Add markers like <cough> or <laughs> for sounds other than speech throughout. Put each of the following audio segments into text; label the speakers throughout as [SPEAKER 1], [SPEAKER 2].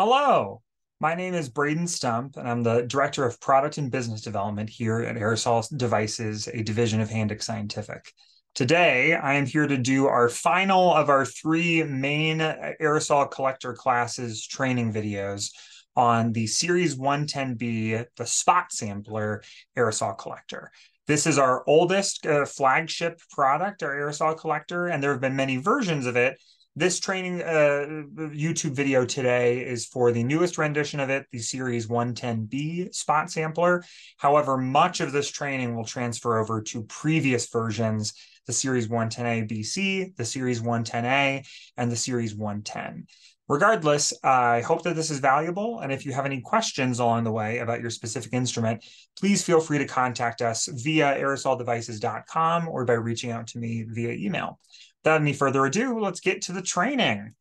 [SPEAKER 1] Hello, my name is Braden Stump, and I'm the Director of Product and Business Development here at Aerosol Devices, a division of Handix Scientific. Today, I am here to do our final of our three main aerosol collector classes training videos on the Series 110B, the spot sampler aerosol collector. This is our oldest uh, flagship product, our aerosol collector, and there have been many versions of it this training uh, YouTube video today is for the newest rendition of it, the Series 110B spot sampler. However, much of this training will transfer over to previous versions, the Series 110A BC, the Series 110A, and the Series 110. Regardless, I hope that this is valuable. And if you have any questions along the way about your specific instrument, please feel free to contact us via aerosoldevices.com or by reaching out to me via email. Without any further ado, let's get to the training.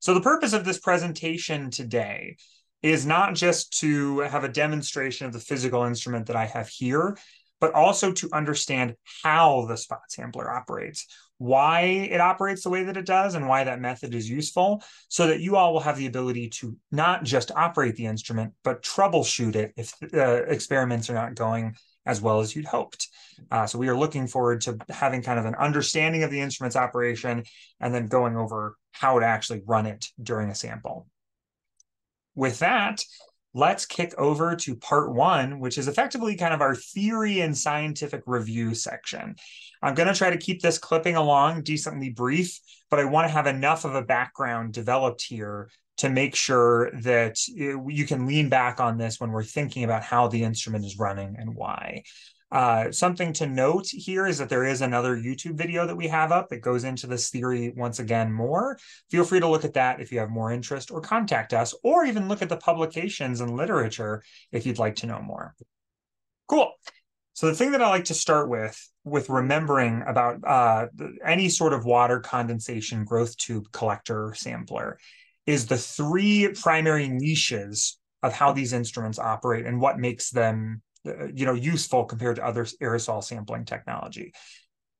[SPEAKER 1] So the purpose of this presentation today is not just to have a demonstration of the physical instrument that I have here, but also to understand how the spot sampler operates, why it operates the way that it does, and why that method is useful, so that you all will have the ability to not just operate the instrument, but troubleshoot it if uh, experiments are not going as well as you'd hoped. Uh, so we are looking forward to having kind of an understanding of the instrument's operation and then going over how to actually run it during a sample. With that, let's kick over to part one, which is effectively kind of our theory and scientific review section. I'm going to try to keep this clipping along decently brief, but I want to have enough of a background developed here to make sure that you can lean back on this when we're thinking about how the instrument is running and why. Uh, something to note here is that there is another YouTube video that we have up that goes into this theory once again more. Feel free to look at that if you have more interest or contact us, or even look at the publications and literature if you'd like to know more. Cool. So the thing that I like to start with, with remembering about uh, any sort of water condensation growth tube collector sampler is the three primary niches of how these instruments operate and what makes them uh, you know useful compared to other aerosol sampling technology.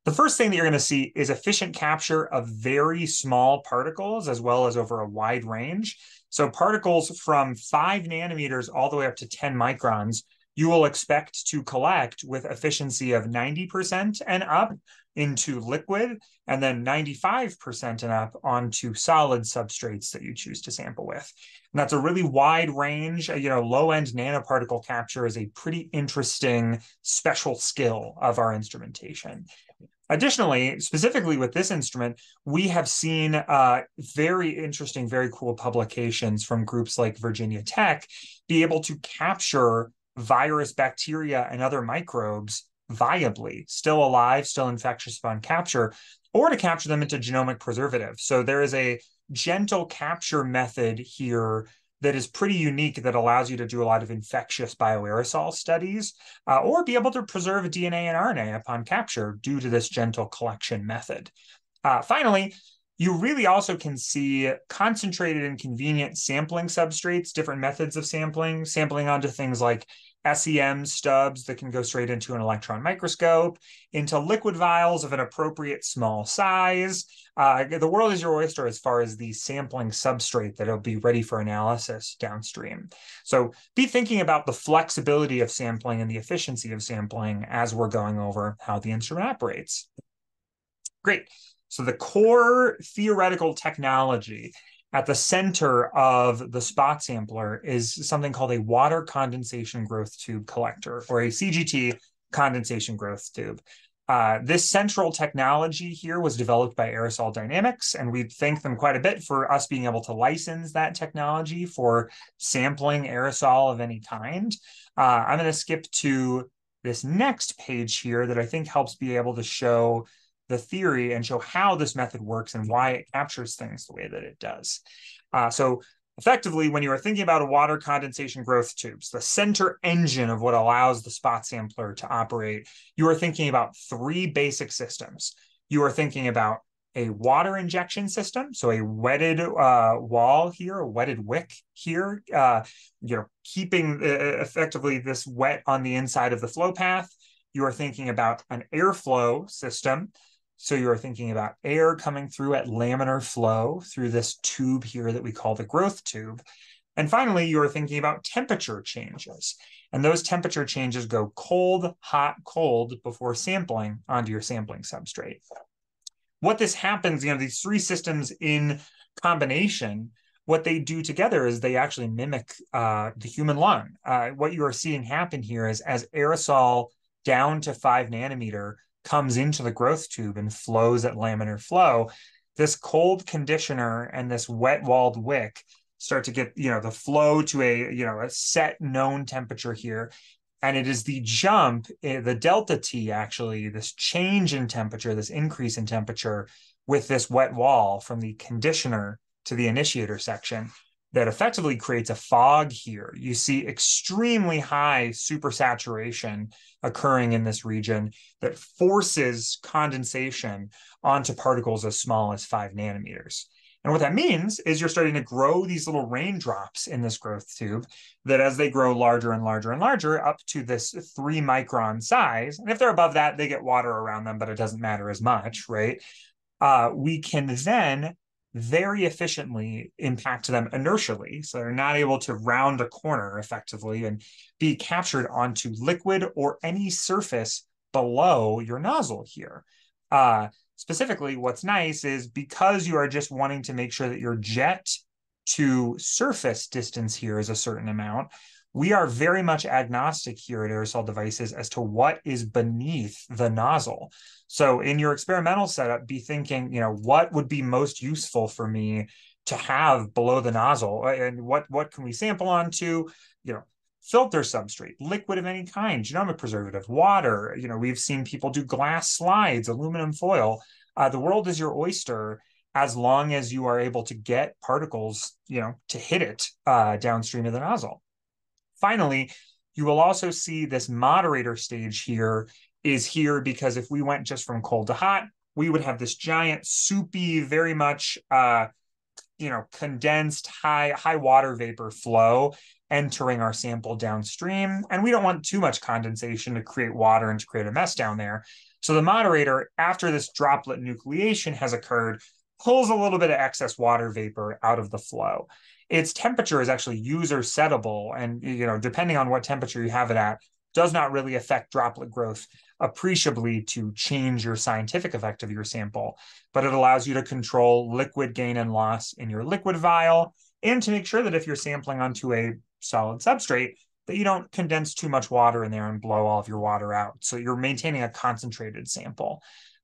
[SPEAKER 1] The first thing that you're going to see is efficient capture of very small particles as well as over a wide range. So particles from five nanometers all the way up to 10 microns you will expect to collect with efficiency of 90% and up into liquid and then 95% and up onto solid substrates that you choose to sample with. And that's a really wide range. You know, low end nanoparticle capture is a pretty interesting special skill of our instrumentation. Additionally, specifically with this instrument, we have seen uh, very interesting, very cool publications from groups like Virginia Tech be able to capture virus, bacteria, and other microbes viably, still alive, still infectious upon capture, or to capture them into genomic preservative. So there is a gentle capture method here that is pretty unique that allows you to do a lot of infectious bioaerosol studies uh, or be able to preserve DNA and RNA upon capture due to this gentle collection method. Uh, finally, you really also can see concentrated and convenient sampling substrates, different methods of sampling, sampling onto things like SEM stubs that can go straight into an electron microscope, into liquid vials of an appropriate small size. Uh, the world is your oyster as far as the sampling substrate that'll be ready for analysis downstream. So be thinking about the flexibility of sampling and the efficiency of sampling as we're going over how the instrument operates. Great. So the core theoretical technology at the center of the spot sampler is something called a water condensation growth tube collector or a CGT condensation growth tube. Uh, this central technology here was developed by Aerosol Dynamics, and we thank them quite a bit for us being able to license that technology for sampling aerosol of any kind. Uh, I'm going to skip to this next page here that I think helps be able to show the theory and show how this method works and why it captures things the way that it does. Uh, so effectively, when you are thinking about a water condensation growth tubes, the center engine of what allows the spot sampler to operate, you are thinking about three basic systems. You are thinking about a water injection system, so a wetted uh, wall here, a wetted wick here, uh, you know, keeping uh, effectively this wet on the inside of the flow path. You are thinking about an airflow system, So you're thinking about air coming through at laminar flow through this tube here that we call the growth tube. And finally, you're thinking about temperature changes. And those temperature changes go cold, hot, cold before sampling onto your sampling substrate. What this happens, you know, these three systems in combination, what they do together is they actually mimic uh, the human lung. Uh, what you are seeing happen here is as aerosol down to five nanometer comes into the growth tube and flows at laminar flow, this cold conditioner and this wet walled wick start to get you know the flow to a you know a set known temperature here. And it is the jump eh, the delta t actually this change in temperature this increase in temperature with this wet wall from the conditioner to the initiator section that effectively creates a fog here. You see extremely high supersaturation occurring in this region that forces condensation onto particles as small as five nanometers. And what that means is you're starting to grow these little raindrops in this growth tube that as they grow larger and larger and larger up to this three micron size, and if they're above that, they get water around them, but it doesn't matter as much, right? Uh, we can then very efficiently impact them inertially. So they're not able to round a corner effectively and be captured onto liquid or any surface below your nozzle here. Uh, specifically, what's nice is because you are just wanting to make sure that your jet to surface distance here is a certain amount, we are very much agnostic here at aerosol devices as to what is beneath the nozzle. So in your experimental setup, be thinking, you know, what would be most useful for me to have below the nozzle and what what can we sample onto, you know, filter substrate, liquid of any kind, genomic preservative, water. You know, we've seen people do glass slides, aluminum foil. Uh, the world is your oyster as long as you are able to get particles, you know, to hit it uh, downstream of the nozzle. Finally, you will also see this moderator stage here is here because if we went just from cold to hot, we would have this giant soupy, very much uh, you know, condensed high high water vapor flow entering our sample downstream. And we don't want too much condensation to create water and to create a mess down there. So the moderator, after this droplet nucleation has occurred, pulls a little bit of excess water vapor out of the flow its temperature is actually user settable and you know depending on what temperature you have it at does not really affect droplet growth appreciably to change your scientific effect of your sample. But it allows you to control liquid gain and loss in your liquid vial and to make sure that if you're sampling onto a solid substrate that you don't condense too much water in there and blow all of your water out. So you're maintaining a concentrated sample.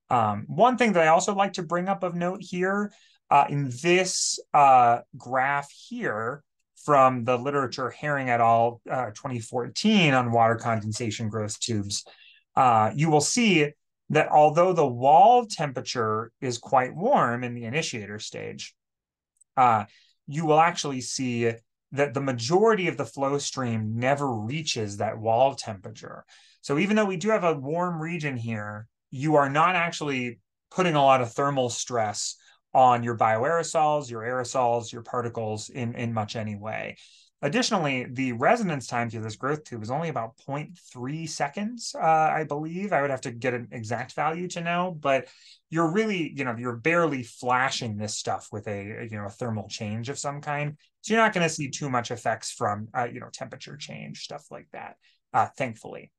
[SPEAKER 1] Um, one thing that i also like to bring up of note here uh, in this uh, graph here from the literature Hering et al. Uh, 2014 on water condensation growth tubes, uh, you will see that although the wall temperature is quite warm in the initiator stage, uh, you will actually see that the majority of the flow stream never reaches that wall temperature. So even though we do have a warm region here, you are not actually putting a lot of thermal stress on your bioaerosols, your aerosols, your particles in, in much any way. Additionally, the resonance time through this growth tube is only about 0.3 seconds, uh, I believe. I would have to get an exact value to know, but you're really, you know, you're barely flashing this stuff with a, you know, a thermal change of some kind. So you're not going to see too much effects from, uh, you know, temperature change, stuff like that, uh, thankfully.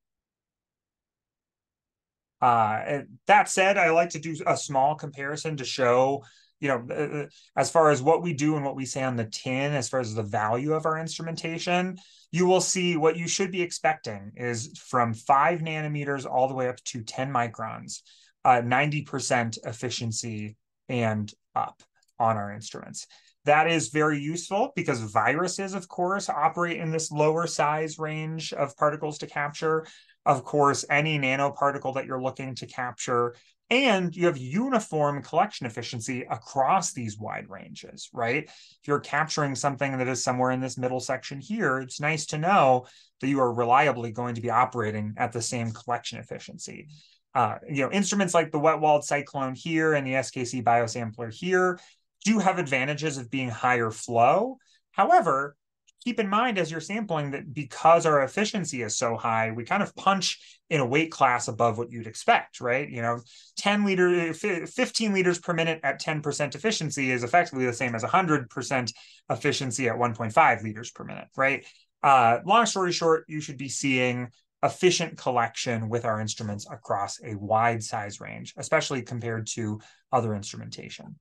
[SPEAKER 1] Uh, that said, I like to do a small comparison to show you know, uh, uh, as far as what we do and what we say on the tin, as far as the value of our instrumentation, you will see what you should be expecting is from five nanometers all the way up to 10 microns, uh, 90% efficiency and up on our instruments. That is very useful because viruses, of course, operate in this lower size range of particles to capture. Of course, any nanoparticle that you're looking to capture and you have uniform collection efficiency across these wide ranges, right? If you're capturing something that is somewhere in this middle section here, it's nice to know that you are reliably going to be operating at the same collection efficiency. Uh, you know, instruments like the wet walled cyclone here and the SKC biosampler here do have advantages of being higher flow. However, keep in mind as you're sampling that because our efficiency is so high, we kind of punch in a weight class above what you'd expect, right? You know, 10 liter, 15 liters per minute at 10% efficiency is effectively the same as 100% efficiency at 1.5 liters per minute, right? Uh, long story short, you should be seeing efficient collection with our instruments across a wide size range, especially compared to other instrumentation.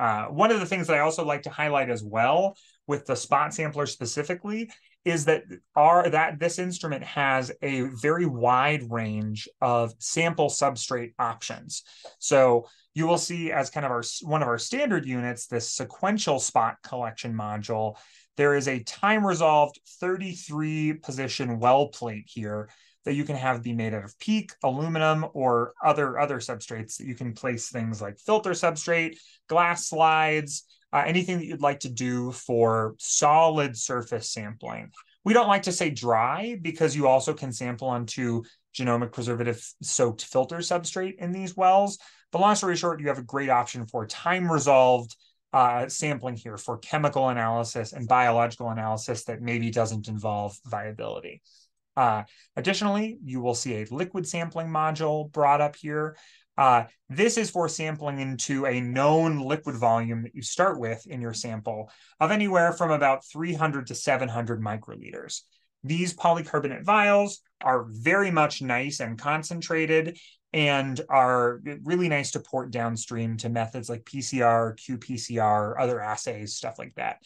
[SPEAKER 1] Uh, one of the things that I also like to highlight as well with the spot sampler specifically is that our that this instrument has a very wide range of sample substrate options. So you will see as kind of our one of our standard units, this sequential spot collection module, there is a time resolved 33 position well plate here that you can have be made out of PEEK, aluminum, or other, other substrates that you can place things like filter substrate, glass slides, uh, anything that you'd like to do for solid surface sampling. We don't like to say dry because you also can sample onto genomic preservative soaked filter substrate in these wells. But long story short, you have a great option for time resolved uh, sampling here for chemical analysis and biological analysis that maybe doesn't involve viability. Uh, additionally, you will see a liquid sampling module brought up here. Uh, this is for sampling into a known liquid volume that you start with in your sample of anywhere from about 300 to 700 microliters. These polycarbonate vials are very much nice and concentrated and are really nice to port downstream to methods like PCR, qPCR, other assays, stuff like that.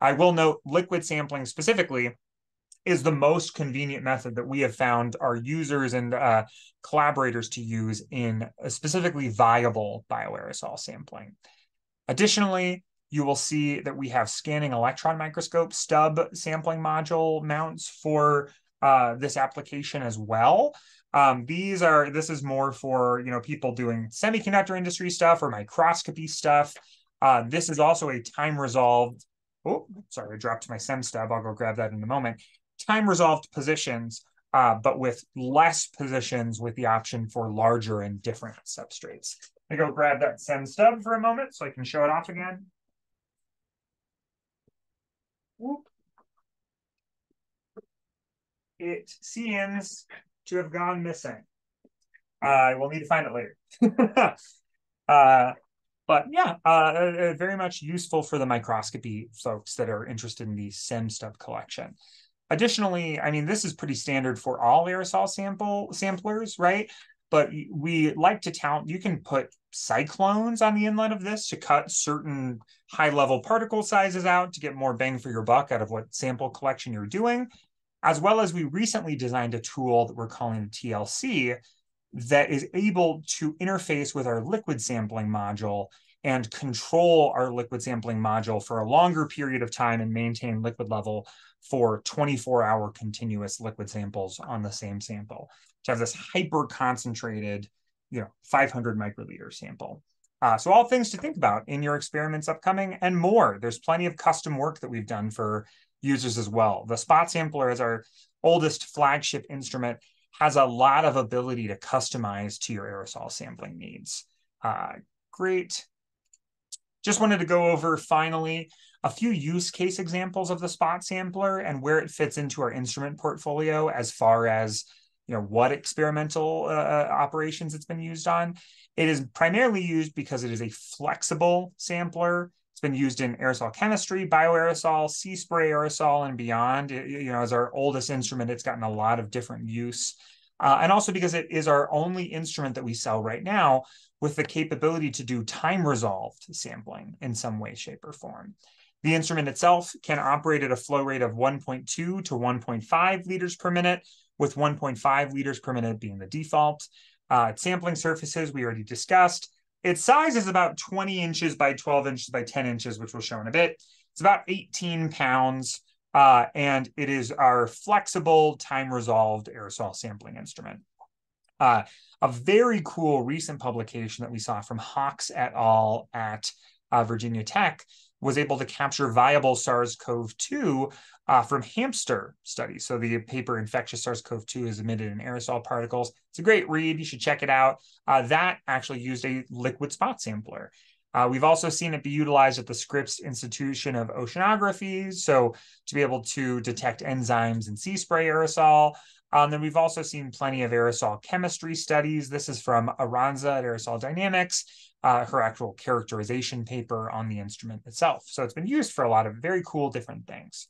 [SPEAKER 1] I will note liquid sampling specifically is the most convenient method that we have found our users and uh, collaborators to use in a specifically viable bioaerosol sampling. Additionally, you will see that we have scanning electron microscope stub sampling module mounts for uh, this application as well. Um, these are this is more for you know people doing semiconductor industry stuff or microscopy stuff. Uh, this is also a time resolved. Oh, sorry, I dropped my SEM stub. I'll go grab that in a moment time resolved positions, uh, but with less positions with the option for larger and different substrates. I go grab that SEM stub for a moment so I can show it off again. Whoop. It seems to have gone missing. I will need to find it later. <laughs> uh, but yeah, uh, uh, very much useful for the microscopy folks that are interested in the SEM stub collection. Additionally, I mean, this is pretty standard for all aerosol sample samplers, right? But we like to count, you can put cyclones on the inlet of this to cut certain high level particle sizes out to get more bang for your buck out of what sample collection you're doing. As well as we recently designed a tool that we're calling TLC that is able to interface with our liquid sampling module and control our liquid sampling module for a longer period of time and maintain liquid level for 24 hour continuous liquid samples on the same sample to have this hyper concentrated, you know, 500 microliter sample. Uh, so all things to think about in your experiments upcoming and more. There's plenty of custom work that we've done for users as well. The spot sampler is our oldest flagship instrument, has a lot of ability to customize to your aerosol sampling needs. Uh, great. Just wanted to go over finally a few use case examples of the spot sampler and where it fits into our instrument portfolio as far as you know what experimental uh, uh, operations it's been used on. It is primarily used because it is a flexible sampler. It's been used in aerosol chemistry, bioaerosol, sea spray aerosol, and beyond. It, you know, as our oldest instrument, it's gotten a lot of different use. Uh, and also because it is our only instrument that we sell right now with the capability to do time resolved sampling in some way, shape, or form. The instrument itself can operate at a flow rate of 1.2 to 1.5 liters per minute, with 1.5 liters per minute being the default. Uh, sampling surfaces we already discussed. Its size is about 20 inches by 12 inches by 10 inches, which we'll show in a bit. It's about 18 pounds, uh, and it is our flexible, time-resolved aerosol sampling instrument. Uh, a very cool recent publication that we saw from Hawks et al. at uh, Virginia Tech was able to capture viable SARS-CoV-2 uh, from hamster studies. So the paper infectious SARS-CoV-2 is emitted in aerosol particles. It's a great read. You should check it out. Uh, that actually used a liquid spot sampler. Uh, we've also seen it be utilized at the Scripps Institution of Oceanography, so to be able to detect enzymes in sea spray aerosol. Um, then we've also seen plenty of aerosol chemistry studies. This is from Arantza at Aerosol Dynamics, uh, her actual characterization paper on the instrument itself. So it's been used for a lot of very cool different things.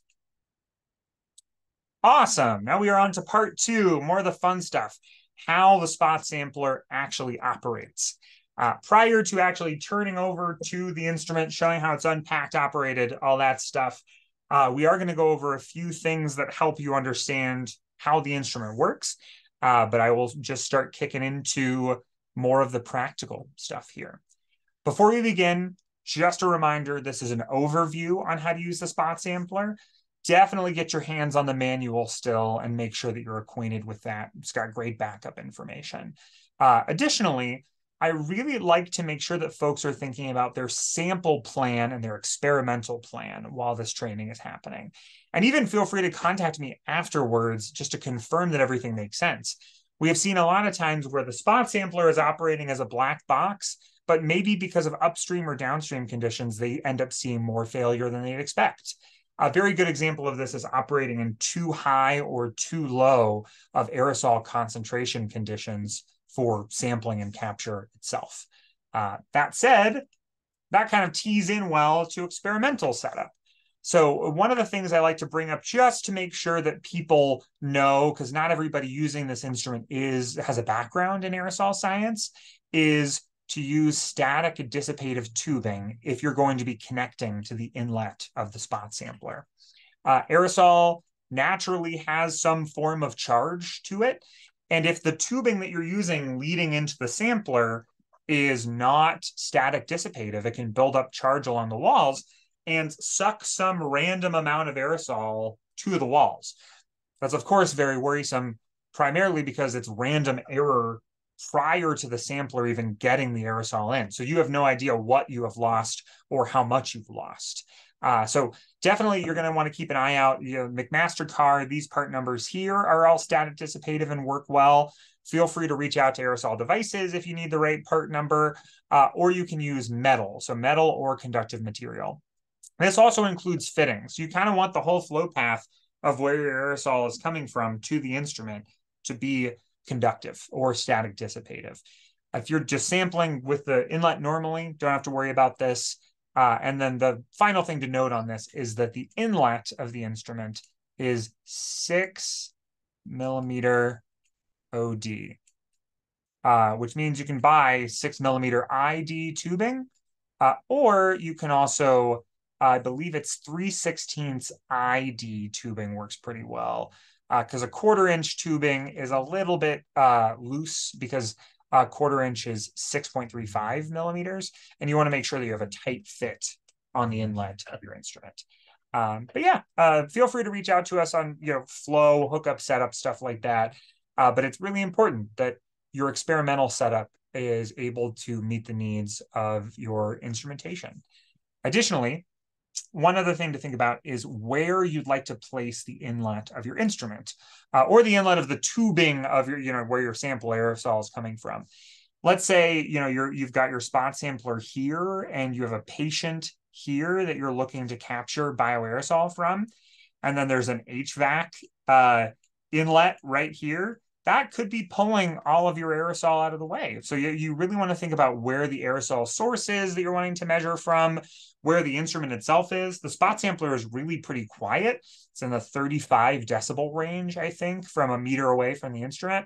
[SPEAKER 1] Awesome. Now we are on to part two, more of the fun stuff, how the spot sampler actually operates. Uh, prior to actually turning over to the instrument, showing how it's unpacked, operated, all that stuff, uh, we are going to go over a few things that help you understand how the instrument works. Uh, but I will just start kicking into more of the practical stuff here. Before we begin, just a reminder, this is an overview on how to use the spot sampler. Definitely get your hands on the manual still and make sure that you're acquainted with that. It's got great backup information. Uh, additionally, I really like to make sure that folks are thinking about their sample plan and their experimental plan while this training is happening. And even feel free to contact me afterwards just to confirm that everything makes sense. We have seen a lot of times where the spot sampler is operating as a black box, but maybe because of upstream or downstream conditions, they end up seeing more failure than they'd expect. A very good example of this is operating in too high or too low of aerosol concentration conditions for sampling and capture itself. Uh, that said, that kind of tees in well to experimental setup. So one of the things I like to bring up just to make sure that people know, because not everybody using this instrument is has a background in aerosol science, is to use static dissipative tubing if you're going to be connecting to the inlet of the spot sampler. Uh, aerosol naturally has some form of charge to it. And if the tubing that you're using leading into the sampler is not static dissipative, it can build up charge along the walls and suck some random amount of aerosol to the walls. That's, of course, very worrisome, primarily because it's random error prior to the sampler even getting the aerosol in. So you have no idea what you have lost or how much you've lost. Uh, so definitely you're going to want to keep an eye out. You know, McMaster-Carr, these part numbers here are all static dissipative and work well. Feel free to reach out to aerosol devices if you need the right part number, uh, or you can use metal, so metal or conductive material. This also includes fittings. You kind of want the whole flow path of where your aerosol is coming from to the instrument to be conductive or static dissipative. If you're just sampling with the inlet normally, don't have to worry about this. Uh, and then the final thing to note on this is that the inlet of the instrument is six millimeter OD, uh, which means you can buy six millimeter ID tubing, uh, or you can also, I believe it's 3 16ths ID tubing works pretty well because uh, a quarter inch tubing is a little bit uh, loose because a quarter inch is 6.35 millimeters, and you want to make sure that you have a tight fit on the inlet of your instrument. Um, but yeah, uh, feel free to reach out to us on you know flow, hookup, setup, stuff like that. Uh, but it's really important that your experimental setup is able to meet the needs of your instrumentation. Additionally, one other thing to think about is where you'd like to place the inlet of your instrument uh, or the inlet of the tubing of your, you know, where your sample aerosol is coming from. Let's say, you know, you're, you've got your spot sampler here and you have a patient here that you're looking to capture bioaerosol from. And then there's an HVAC uh, inlet right here that could be pulling all of your aerosol out of the way. So you, you really want to think about where the aerosol source is that you're wanting to measure from, where the instrument itself is. The spot sampler is really pretty quiet. It's in the 35 decibel range, I think, from a meter away from the instrument.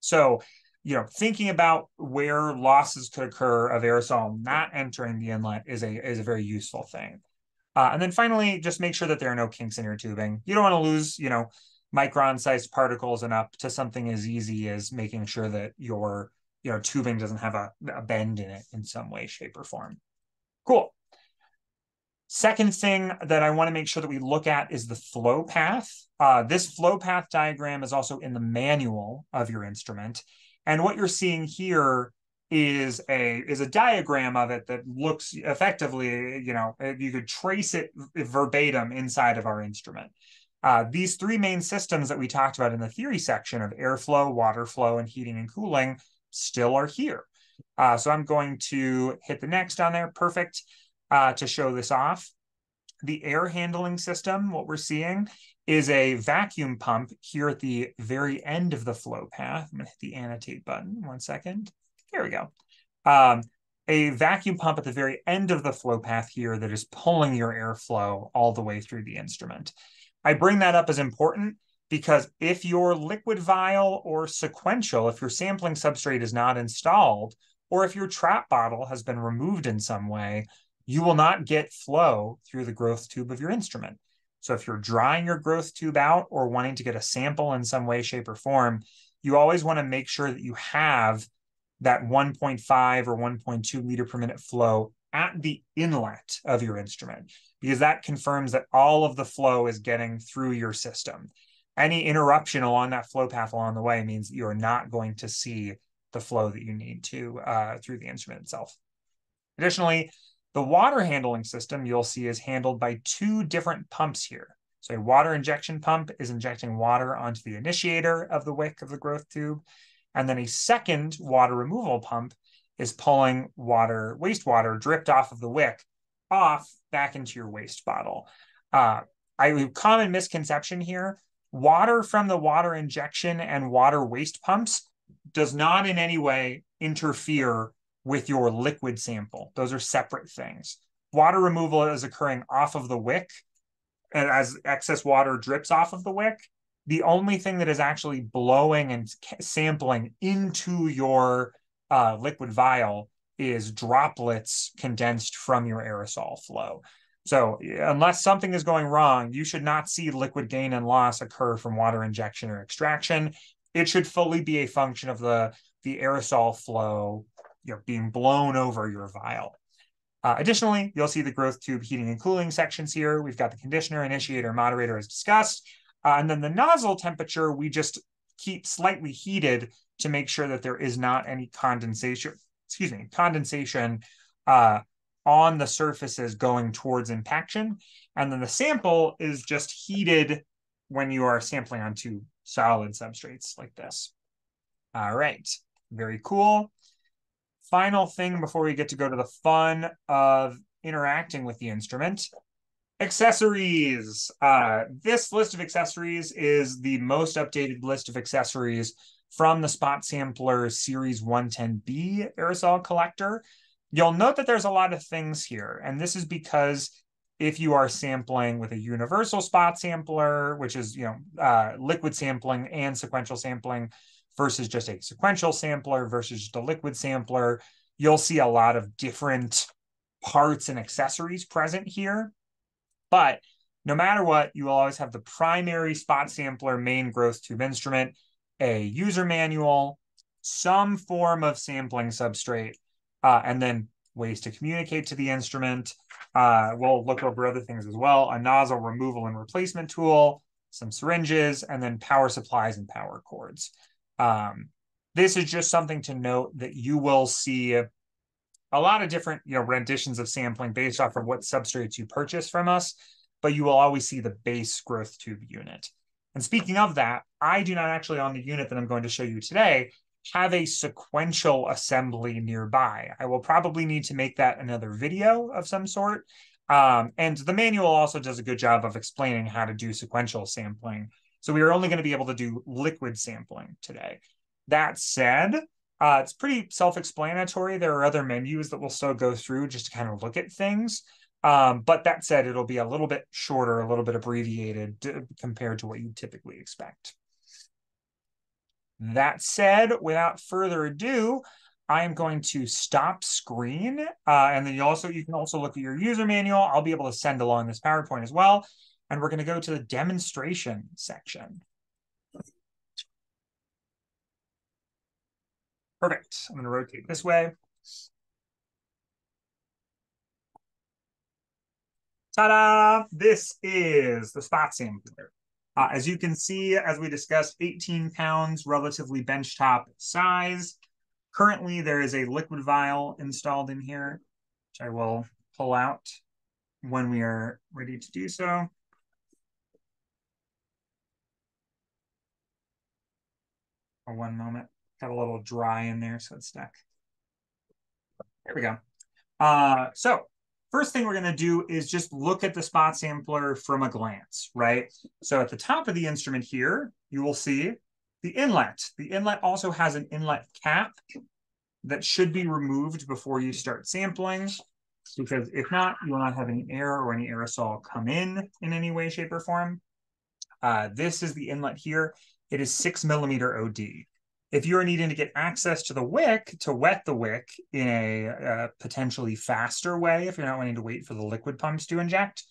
[SPEAKER 1] So, you know, thinking about where losses could occur of aerosol not entering the inlet is a is a very useful thing. Uh, and then finally, just make sure that there are no kinks in your tubing. You don't want to lose, you know, micron sized particles and up to something as easy as making sure that your you know tubing doesn't have a, a bend in it in some way shape or form. Cool. Second thing that i want to make sure that we look at is the flow path. Uh, this flow path diagram is also in the manual of your instrument. And what you're seeing here is a is a diagram of it that looks effectively you know you could trace it verbatim inside of our instrument uh, these three main systems that we talked about in the theory section of airflow, water flow, and heating and cooling still are here. Uh, so I'm going to hit the next on there. Perfect. Uh, to show this off. The air handling system, what we're seeing is a vacuum pump here at the very end of the flow path. I'm going to hit the annotate button. One second. There we go. Um, a vacuum pump at the very end of the flow path here that is pulling your airflow all the way through the instrument. I bring that up as important because if your liquid vial or sequential, if your sampling substrate is not installed, or if your trap bottle has been removed in some way, you will not get flow through the growth tube of your instrument. So if you're drying your growth tube out or wanting to get a sample in some way, shape, or form, you always want to make sure that you have that 1.5 or 1.2 liter per minute flow at the inlet of your instrument, because that confirms that all of the flow is getting through your system. Any interruption along that flow path along the way means you're not going to see the flow that you need to uh, through the instrument itself. Additionally, the water handling system you'll see is handled by two different pumps here. So a water injection pump is injecting water onto the initiator of the wick of the growth tube. And then a second water removal pump is pulling water, wastewater dripped off of the wick off back into your waste bottle. Uh, I common misconception here. Water from the water injection and water waste pumps does not in any way interfere with your liquid sample. Those are separate things. Water removal is occurring off of the wick and as excess water drips off of the wick. The only thing that is actually blowing and sampling into your uh, liquid vial is droplets condensed from your aerosol flow. So, unless something is going wrong, you should not see liquid gain and loss occur from water injection or extraction. It should fully be a function of the, the aerosol flow you know, being blown over your vial. Uh, additionally, you'll see the growth tube heating and cooling sections here. We've got the conditioner, initiator, moderator as discussed. Uh, and then the nozzle temperature, we just keep slightly heated to make sure that there is not any condensation, excuse me, condensation uh, on the surfaces going towards impaction. And then the sample is just heated when you are sampling onto solid substrates like this. All right, very cool final thing before we get to go to the fun of interacting with the instrument accessories. Uh, this list of accessories is the most updated list of accessories from the Spot Sampler Series 110B aerosol collector. You'll note that there's a lot of things here, and this is because if you are sampling with a universal spot sampler, which is you know uh, liquid sampling and sequential sampling, versus just a sequential sampler versus just a liquid sampler, you'll see a lot of different parts and accessories present here. But no matter what, you will always have the primary spot sampler main growth tube instrument, a user manual, some form of sampling substrate, uh, and then ways to communicate to the instrument. Uh, we'll look over other things as well, a nozzle removal and replacement tool, some syringes, and then power supplies and power cords. Um, this is just something to note that you will see a lot of different you know renditions of sampling based off of what substrates you purchase from us, but you will always see the base growth tube unit. And speaking of that, I do not actually on the unit that I'm going to show you today have a sequential assembly nearby. I will probably need to make that another video of some sort. Um, and the manual also does a good job of explaining how to do sequential sampling so we are only going to be able to do liquid sampling today. That said, uh, it's pretty self-explanatory. There are other menus that we'll still go through just to kind of look at things. Um, but that said, it'll be a little bit shorter, a little bit abbreviated compared to what you typically expect. That said, without further ado, I am going to stop screen. Uh, and then you also you can also look at your user manual. I'll be able to send along this PowerPoint as well and we're going to go to the demonstration section. Perfect. I'm going to rotate this way. Ta-da! This is the spot sampler. Uh, as you can see, as we discussed, 18 pounds, relatively benchtop size. Currently, there is a liquid vial installed in here, which I will pull out when we are ready to do so. For one moment. Got a little dry in there, so it's stuck. There we go. Uh, so first thing we're going to do is just look at the spot sampler from a glance, right? So at the top of the instrument here, you will see the inlet. The inlet also has an inlet cap that should be removed before you start sampling because if not, you will not have any air or any aerosol come in in any way, shape, or form. Uh, this is the inlet here. It is six millimeter OD. If you're needing to get access to the wick to wet the wick in a uh, potentially faster way, if you're not wanting to wait for the liquid pumps to inject,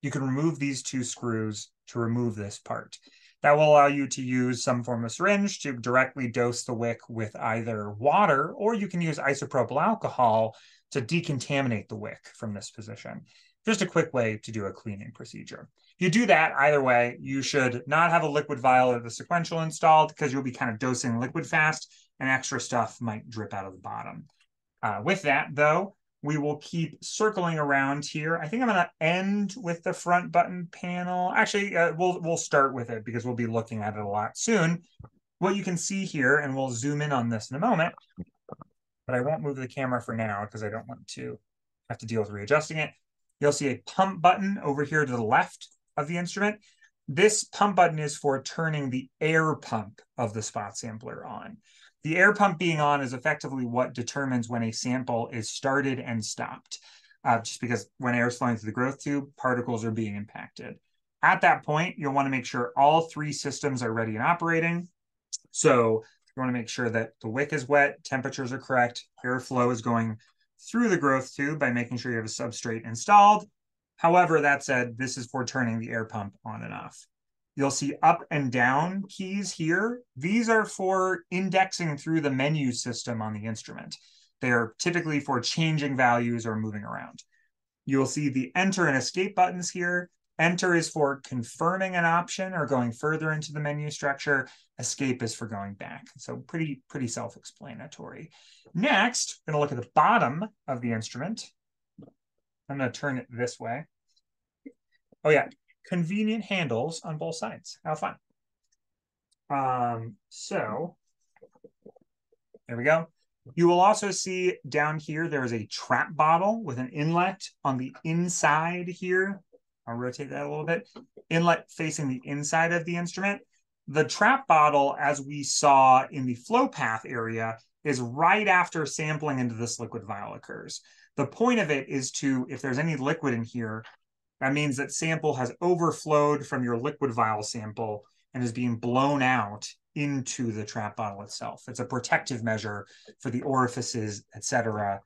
[SPEAKER 1] you can remove these two screws to remove this part. That will allow you to use some form of syringe to directly dose the wick with either water, or you can use isopropyl alcohol to decontaminate the wick from this position. Just a quick way to do a cleaning procedure. You do that either way, you should not have a liquid vial or the sequential installed because you'll be kind of dosing liquid fast and extra stuff might drip out of the bottom. Uh, with that, though, we will keep circling around here. I think I'm going to end with the front button panel. Actually, uh, we'll we'll start with it because we'll be looking at it a lot soon. What you can see here, and we'll zoom in on this in a moment, but I won't move the camera for now because I don't want to have to deal with readjusting it. You'll see a pump button over here to the left of the instrument. This pump button is for turning the air pump of the spot sampler on. The air pump being on is effectively what determines when a sample is started and stopped, uh, just because when air is flowing through the growth tube, particles are being impacted. At that point, you'll want to make sure all three systems are ready and operating. So you want to make sure that the wick is wet, temperatures are correct, airflow is going through the growth tube by making sure you have a substrate installed, However, that said, this is for turning the air pump on and off. You'll see up and down keys here. These are for indexing through the menu system on the instrument. They are typically for changing values or moving around. You'll see the enter and escape buttons here. Enter is for confirming an option or going further into the menu structure. Escape is for going back. So pretty, pretty self-explanatory. Next, we're gonna look at the bottom of the instrument. I'm gonna turn it this way. Oh yeah, convenient handles on both sides. How fun. Um, so there we go. You will also see down here, there is a trap bottle with an inlet on the inside here. I'll rotate that a little bit. Inlet facing the inside of the instrument. The trap bottle, as we saw in the flow path area, is right after sampling into this liquid vial occurs. The point of it is to, if there's any liquid in here, that means that sample has overflowed from your liquid vial sample and is being blown out into the trap bottle itself. It's a protective measure for the orifices, etc.,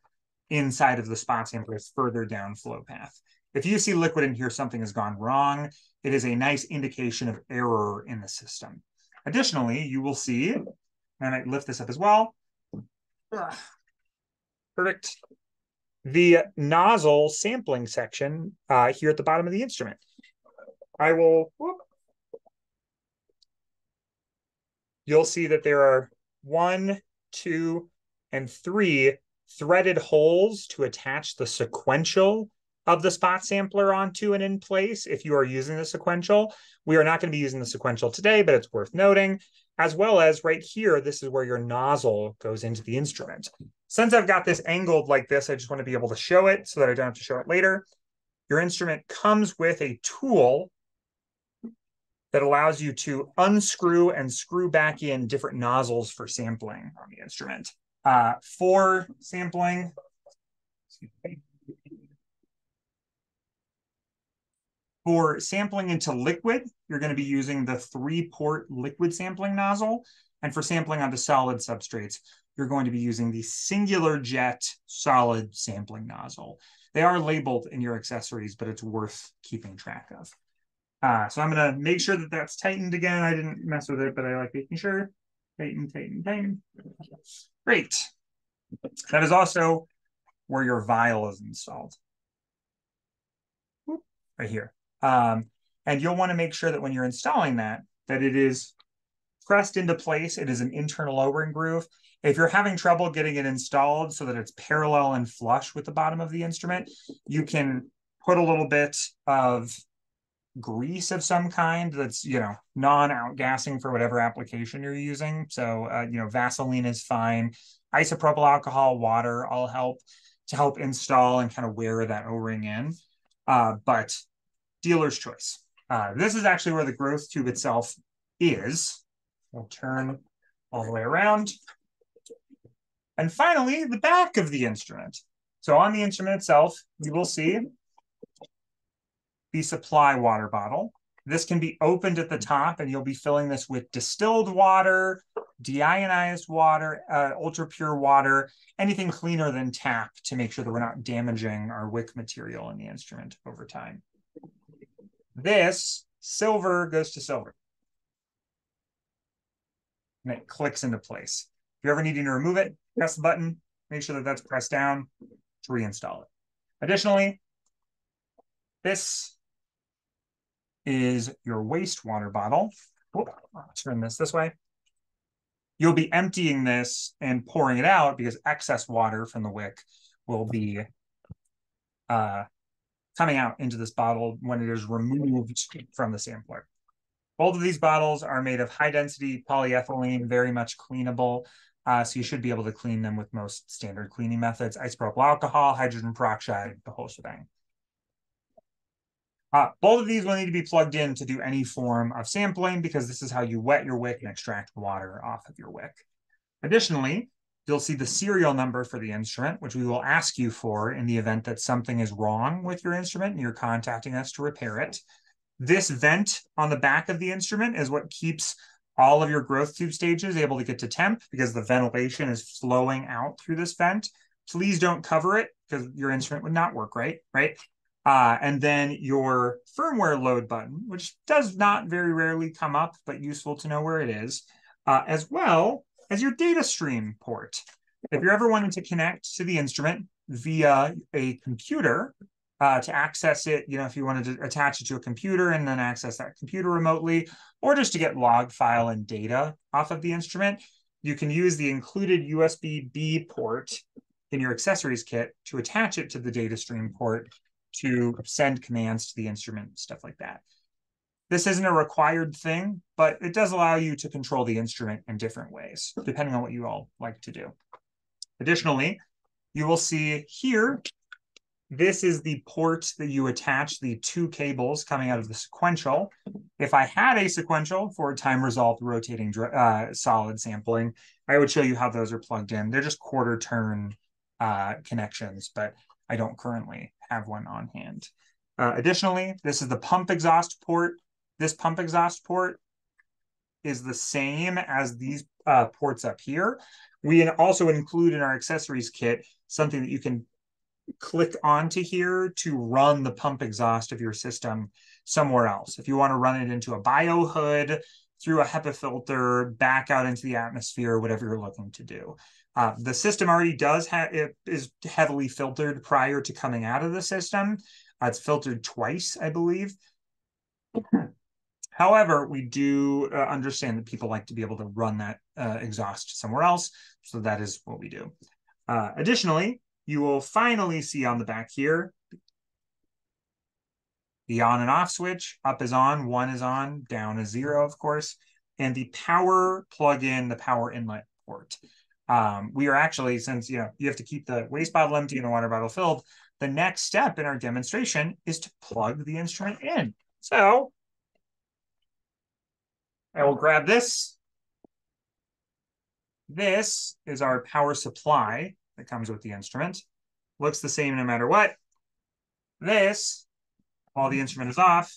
[SPEAKER 1] inside of the spot samplers further down flow path. If you see liquid in here, something has gone wrong. It is a nice indication of error in the system. Additionally, you will see, and I lift this up as well. Ugh. Perfect the nozzle sampling section uh, here at the bottom of the instrument. I will, whoop, you'll see that there are one, two, and three threaded holes to attach the sequential of the spot sampler onto and in place if you are using the sequential. We are not going to be using the sequential today, but it's worth noting, as well as right here, this is where your nozzle goes into the instrument. Since I've got this angled like this, I just want to be able to show it so that I don't have to show it later. Your instrument comes with a tool that allows you to unscrew and screw back in different nozzles for sampling on the instrument. Uh, for sampling, for sampling into liquid, you're going to be using the three-port liquid sampling nozzle. And for sampling onto solid substrates, you're going to be using the singular jet solid sampling nozzle. They are labeled in your accessories, but it's worth keeping track of. Uh, so I'm going to make sure that that's tightened again. I didn't mess with it, but I like making sure. Tighten, tighten, tighten. Great. That is also where your vial is installed. Right here. Um, and you'll want to make sure that when you're installing that, that it is pressed into place. It is an internal O-ring groove. If you're having trouble getting it installed so that it's parallel and flush with the bottom of the instrument, you can put a little bit of grease of some kind that's you know non-outgassing for whatever application you're using. So uh, you know Vaseline is fine. Isopropyl alcohol, water, all help. to help install and kind of wear that O-ring in. Uh, but dealer's choice. Uh, this is actually where the growth tube itself is. We'll turn all the way around. And finally, the back of the instrument. So on the instrument itself, you will see the supply water bottle. This can be opened at the top and you'll be filling this with distilled water, deionized water, uh, ultra pure water, anything cleaner than tap to make sure that we're not damaging our wick material in the instrument over time. This silver goes to silver. And it clicks into place. If you're ever needing to remove it, press the button, make sure that that's pressed down to reinstall it. Additionally, this is your wastewater bottle. turn this this way. You'll be emptying this and pouring it out because excess water from the wick will be uh, coming out into this bottle when it is removed from the sampler. Both of these bottles are made of high density polyethylene, very much cleanable. Uh, so you should be able to clean them with most standard cleaning methods, isopropyl alcohol, hydrogen peroxide, the whole shebang. Uh, both of these will need to be plugged in to do any form of sampling because this is how you wet your wick and extract water off of your wick. Additionally, you'll see the serial number for the instrument, which we will ask you for in the event that something is wrong with your instrument and you're contacting us to repair it. This vent on the back of the instrument is what keeps all of your growth tube stages able to get to temp because the ventilation is flowing out through this vent. Please don't cover it because your instrument would not work right, right? Uh, and then your firmware load button, which does not very rarely come up, but useful to know where it is, uh, as well as your data stream port. If you're ever wanting to connect to the instrument via a computer uh, to access it, you know, if you wanted to attach it to a computer and then access that computer remotely, or just to get log file and data off of the instrument, you can use the included USB-B port in your accessories kit to attach it to the data stream port to send commands to the instrument, stuff like that. This isn't a required thing, but it does allow you to control the instrument in different ways, depending on what you all like to do. Additionally, you will see here, this is the port that you attach the two cables coming out of the sequential. If I had a sequential for time resolved rotating uh, solid sampling, I would show you how those are plugged in. They're just quarter turn uh, connections, but I don't currently have one on hand. Uh, additionally, this is the pump exhaust port. This pump exhaust port is the same as these uh, ports up here. We also include in our accessories kit something that you can click onto here to run the pump exhaust of your system somewhere else. If you want to run it into a bio hood, through a HEPA filter, back out into the atmosphere, whatever you're looking to do. Uh, the system already does have it is heavily filtered prior to coming out of the system. Uh, it's filtered twice, I believe. <clears throat> However, we do uh, understand that people like to be able to run that uh, exhaust somewhere else, so that is what we do. Uh, additionally, you will finally see on the back here the on and off switch. Up is on, one is on, down is zero, of course, and the power plug-in, the power inlet port. Um, we are actually, since you know you have to keep the waste bottle empty and the water bottle filled, the next step in our demonstration is to plug the instrument in. So I will grab this. This is our power supply that comes with the instrument. Looks the same no matter what. This, while the instrument is off,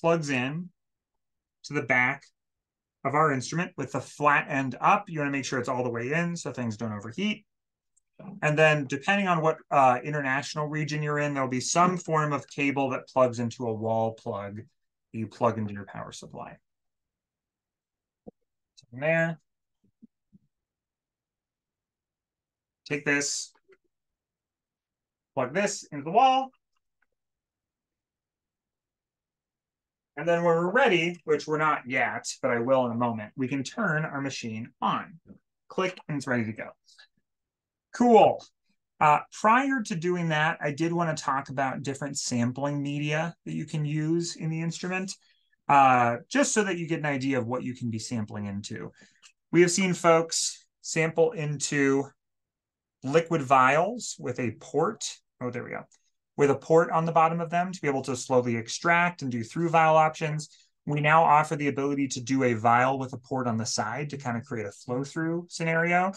[SPEAKER 1] plugs in to the back of our instrument with the flat end up. You want to make sure it's all the way in so things don't overheat. And then depending on what uh, international region you're in, there'll be some form of cable that plugs into a wall plug you plug into your power supply. So from there, take this, plug this into the wall, And then when we're ready, which we're not yet, but I will in a moment, we can turn our machine on. Click and it's ready to go. Cool. Uh, prior to doing that, I did want to talk about different sampling media that you can use in the instrument, uh, just so that you get an idea of what you can be sampling into. We have seen folks sample into liquid vials with a port. Oh, there we go. With a port on the bottom of them to be able to slowly extract and do through vial options. We now offer the ability to do a vial with a port on the side to kind of create a flow through scenario.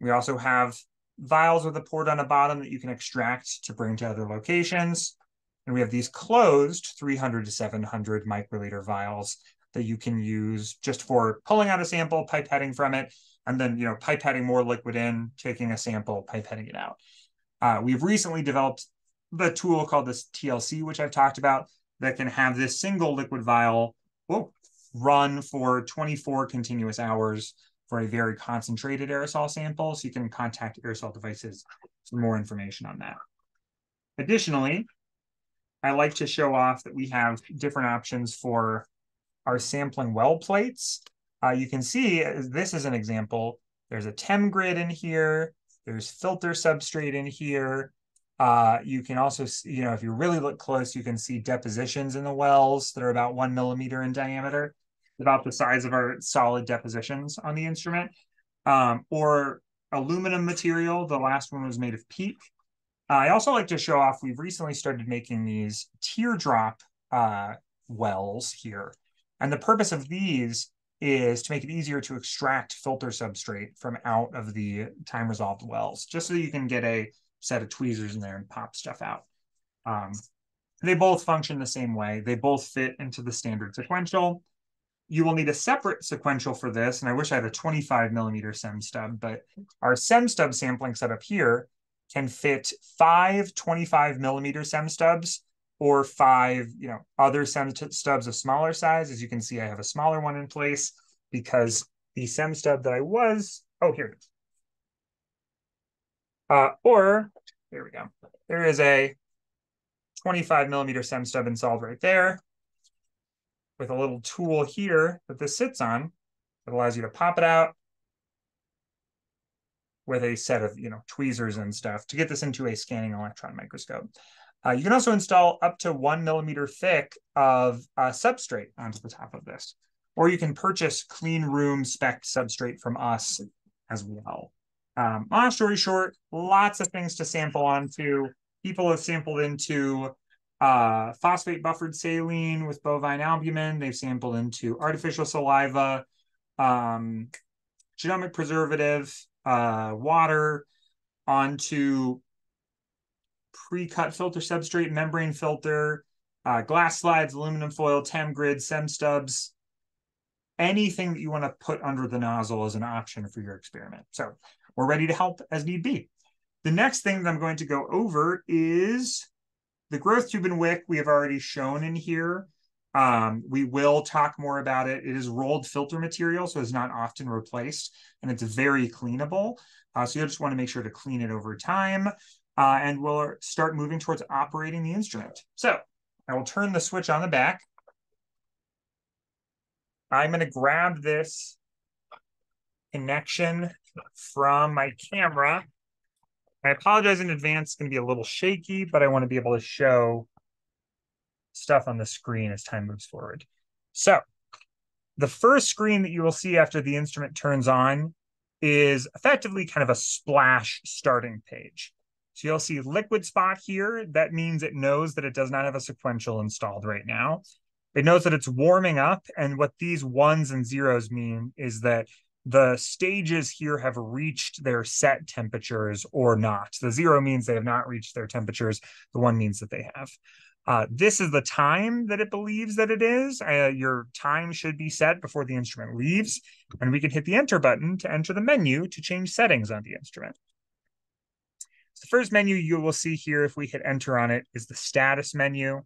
[SPEAKER 1] We also have vials with a port on the bottom that you can extract to bring to other locations. And we have these closed 300 to 700 microliter vials that you can use just for pulling out a sample, pipetting from it, and then you know pipetting more liquid in, taking a sample, pipetting it out. Uh, we've recently developed the tool called this TLC, which I've talked about, that can have this single liquid vial whoa, run for 24 continuous hours for a very concentrated aerosol sample. So you can contact aerosol devices for more information on that. Additionally, I like to show off that we have different options for our sampling well plates. Uh, you can see this is an example. There's a TEM grid in here. There's filter substrate in here. Uh, you can also, see, you know, if you really look close, you can see depositions in the wells that are about one millimeter in diameter, about the size of our solid depositions on the instrument. Um, or aluminum material. The last one was made of PEEK. Uh, I also like to show off, we've recently started making these teardrop uh, wells here. And the purpose of these is to make it easier to extract filter substrate from out of the time resolved wells, just so you can get a set of tweezers in there and pop stuff out. Um, they both function the same way. They both fit into the standard sequential. You will need a separate sequential for this, and I wish I had a 25 millimeter SEM stub, but our SEM stub sampling setup here can fit five 25 millimeter SEM stubs or five, you know, other SEM stubs of smaller size. As you can see, I have a smaller one in place because the SEM stub that I was, oh, here it is. Uh, or, here we go. There is a 25 millimeter SEM stub installed right there with a little tool here that this sits on that allows you to pop it out with a set of you know tweezers and stuff to get this into a scanning electron microscope. Uh, you can also install up to one millimeter thick of uh, substrate onto the top of this, or you can purchase clean room spec substrate from us as well. Um, long story short, lots of things to sample onto. People have sampled into uh, phosphate buffered saline with bovine albumin. They've sampled into artificial saliva, um, genomic preservative, uh, water, onto pre-cut filter substrate, membrane filter, uh, glass slides, aluminum foil, TEM grid, SEM stubs, anything that you want to put under the nozzle as an option for your experiment. So we're ready to help as need be. The next thing that I'm going to go over is the growth tube and wick we have already shown in here. Um, we will talk more about it. It is rolled filter material, so it's not often replaced, and it's very cleanable. Uh, so you'll just want to make sure to clean it over time uh, and we'll start moving towards operating the instrument. So I will turn the switch on the back. I'm going to grab this connection from my camera. I apologize in advance. It's going to be a little shaky, but I want to be able to show stuff on the screen as time moves forward. So the first screen that you will see after the instrument turns on is effectively kind of a splash starting page. So you'll see liquid spot here. That means it knows that it does not have a sequential installed right now. It knows that it's warming up. And what these ones and zeros mean is that the stages here have reached their set temperatures or not. The zero means they have not reached their temperatures. The one means that they have. Uh, this is the time that it believes that it is. Uh, your time should be set before the instrument leaves, and we can hit the enter button to enter the menu to change settings on the instrument. The first menu you will see here, if we hit enter on it, is the status menu.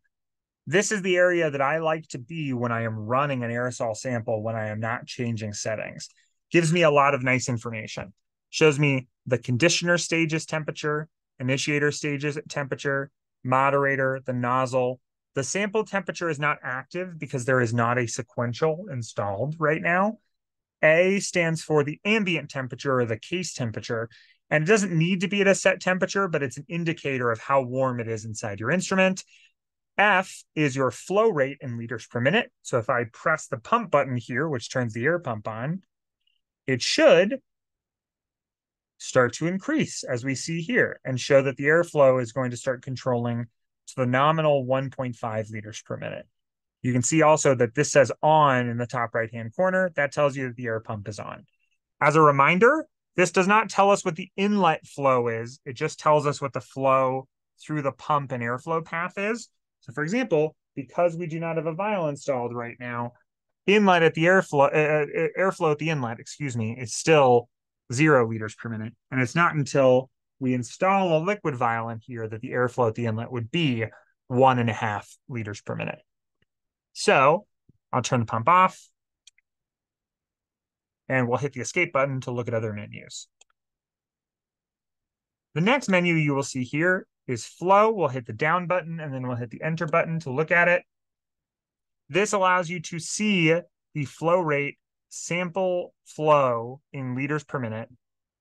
[SPEAKER 1] This is the area that I like to be when I am running an aerosol sample when I am not changing settings. Gives me a lot of nice information. Shows me the conditioner stages temperature, initiator stages temperature, moderator, the nozzle. The sample temperature is not active because there is not a sequential installed right now. A stands for the ambient temperature or the case temperature. And it doesn't need to be at a set temperature, but it's an indicator of how warm it is inside your instrument. F is your flow rate in liters per minute. So if I press the pump button here, which turns the air pump on, it should start to increase as we see here and show that the airflow is going to start controlling to the nominal 1.5 liters per minute. You can see also that this says on in the top right-hand corner. That tells you that the air pump is on. As a reminder, this does not tell us what the inlet flow is. It just tells us what the flow through the pump and airflow path is. So for example, because we do not have a vial installed right now, inlet at the airflow, uh, uh, airflow at the inlet, excuse me, is still zero liters per minute. And it's not until we install a liquid vial in here that the airflow at the inlet would be one and a half liters per minute. So I'll turn the pump off and we'll hit the escape button to look at other menus. The next menu you will see here is flow. We'll hit the down button and then we'll hit the enter button to look at it. This allows you to see the flow rate sample flow in liters per minute,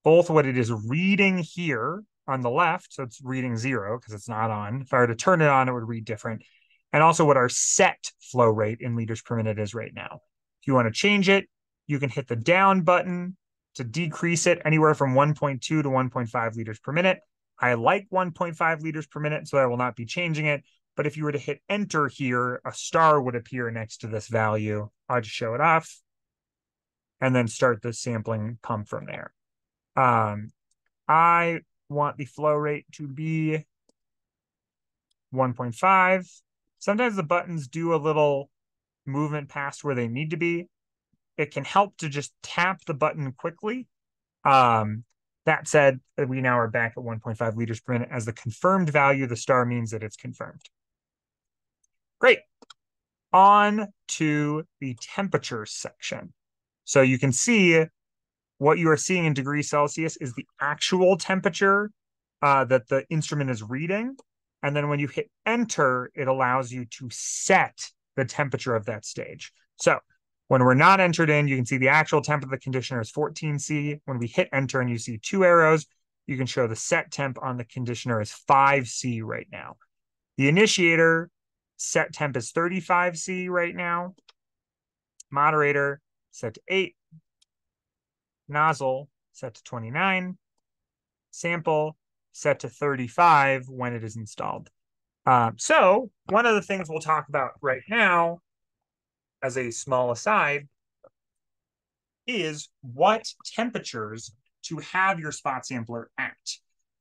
[SPEAKER 1] both what it is reading here on the left, so it's reading zero because it's not on. If I were to turn it on, it would read different. And also what our set flow rate in liters per minute is right now. If you want to change it, you can hit the down button to decrease it anywhere from 1.2 to 1.5 liters per minute. I like 1.5 liters per minute, so I will not be changing it. But if you were to hit enter here, a star would appear next to this value. I'll just show it off and then start the sampling pump from there. Um, I want the flow rate to be 1.5. Sometimes the buttons do a little movement past where they need to be. It can help to just tap the button quickly. Um, that said, we now are back at 1.5 liters per minute as the confirmed value. The star means that it's confirmed. Great. On to the temperature section. So you can see what you are seeing in degrees Celsius is the actual temperature uh, that the instrument is reading. And then when you hit enter, it allows you to set the temperature of that stage. So when we're not entered in, you can see the actual temp of the conditioner is 14C. When we hit enter and you see two arrows, you can show the set temp on the conditioner is 5C right now. The initiator set temp is 35C right now. Moderator set to 8. Nozzle set to 29. Sample set to 35 when it is installed. Um, so one of the things we'll talk about right now as a small aside is what temperatures to have your spot sampler at.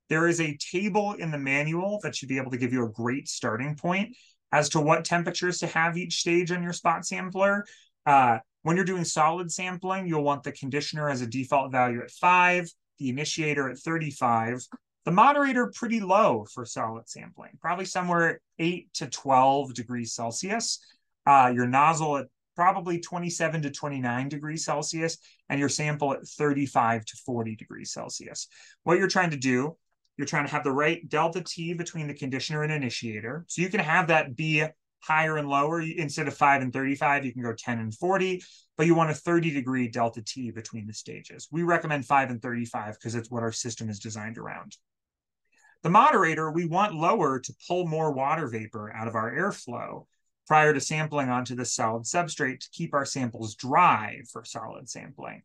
[SPEAKER 1] There is a table in the manual that should be able to give you a great starting point as to what temperatures to have each stage on your spot sampler. Uh, when you're doing solid sampling, you'll want the conditioner as a default value at five, the initiator at 35, the moderator pretty low for solid sampling, probably somewhere 8 to 12 degrees Celsius. Uh, your nozzle at probably 27 to 29 degrees Celsius, and your sample at 35 to 40 degrees Celsius. What you're trying to do, you're trying to have the right delta T between the conditioner and initiator. So you can have that be higher and lower. Instead of 5 and 35, you can go 10 and 40, but you want a 30 degree delta T between the stages. We recommend 5 and 35 because it's what our system is designed around. The moderator, we want lower to pull more water vapor out of our airflow prior to sampling onto the solid substrate to keep our samples dry for solid sampling.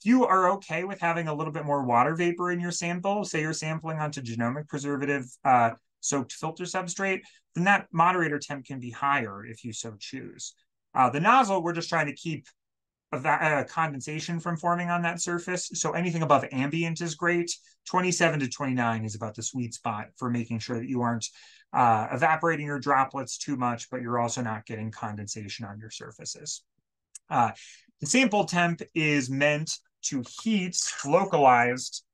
[SPEAKER 1] If you are okay with having a little bit more water vapor in your sample, say you're sampling onto genomic preservative uh, soaked filter substrate, then that moderator temp can be higher if you so choose. Uh, the nozzle, we're just trying to keep uh, condensation from forming on that surface. So anything above ambient is great. 27 to 29 is about the sweet spot for making sure that you aren't uh, evaporating your droplets too much, but you're also not getting condensation on your surfaces. Uh, the sample temp is meant to heat localized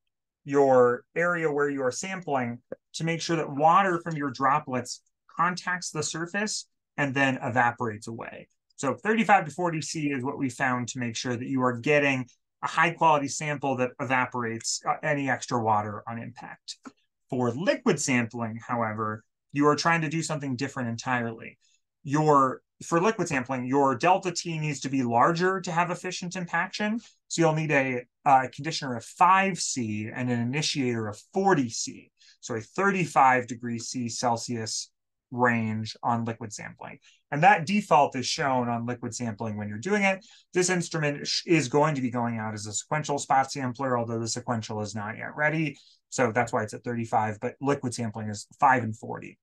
[SPEAKER 1] your area where you are sampling to make sure that water from your droplets contacts the surface and then evaporates away. So 35 to 40 C is what we found to make sure that you are getting a high quality sample that evaporates uh, any extra water on impact. For liquid sampling, however, you are trying to do something different entirely. Your for liquid sampling, your delta T needs to be larger to have efficient impaction. So you'll need a, a conditioner of 5C and an initiator of 40C. So a 35 degrees C Celsius range on liquid sampling. And that default is shown on liquid sampling when you're doing it. This instrument is going to be going out as a sequential spot sampler, although the sequential is not yet ready. So that's why it's at 35, but liquid sampling is 5 and 40.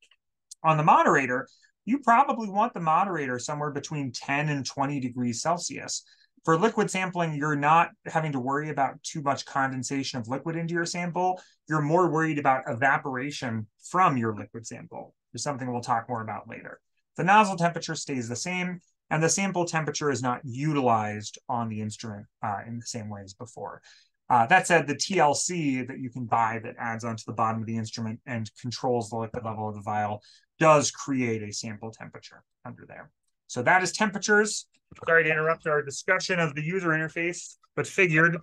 [SPEAKER 1] On the moderator, you probably want the moderator somewhere between 10 and 20 degrees Celsius. For liquid sampling, you're not having to worry about too much condensation of liquid into your sample. You're more worried about evaporation from your liquid sample. There's something we'll talk more about later. The nozzle temperature stays the same, and the sample temperature is not utilized on the instrument uh, in the same way as before. Uh, that said, the TLC that you can buy that adds onto the bottom of the instrument and controls the liquid level of the vial does create a sample temperature under there. So that is temperatures. Sorry to interrupt our discussion of the user interface, but figured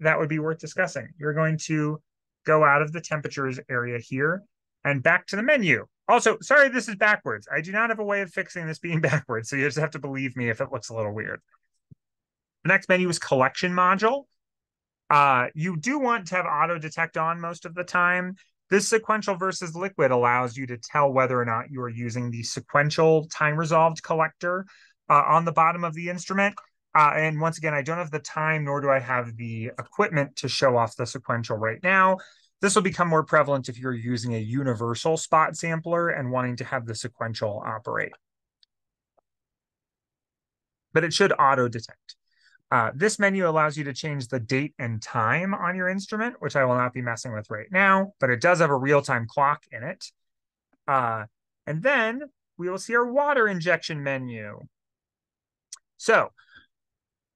[SPEAKER 1] that would be worth discussing. You're going to go out of the temperatures area here and back to the menu. Also, sorry, this is backwards. I do not have a way of fixing this being <laughs> backwards, so you just have to believe me if it looks a little weird. The next menu is collection module. Uh, you do want to have auto detect on most of the time. This sequential versus liquid allows you to tell whether or not you are using the sequential time resolved collector uh, on the bottom of the instrument. Uh, and once again, I don't have the time, nor do I have the equipment to show off the sequential right now. This will become more prevalent if you're using a universal spot sampler and wanting to have the sequential operate. But it should auto detect. Uh, this menu allows you to change the date and time on your instrument, which I will not be messing with right now, but it does have a real-time clock in it. Uh, and then we will see our water injection menu. So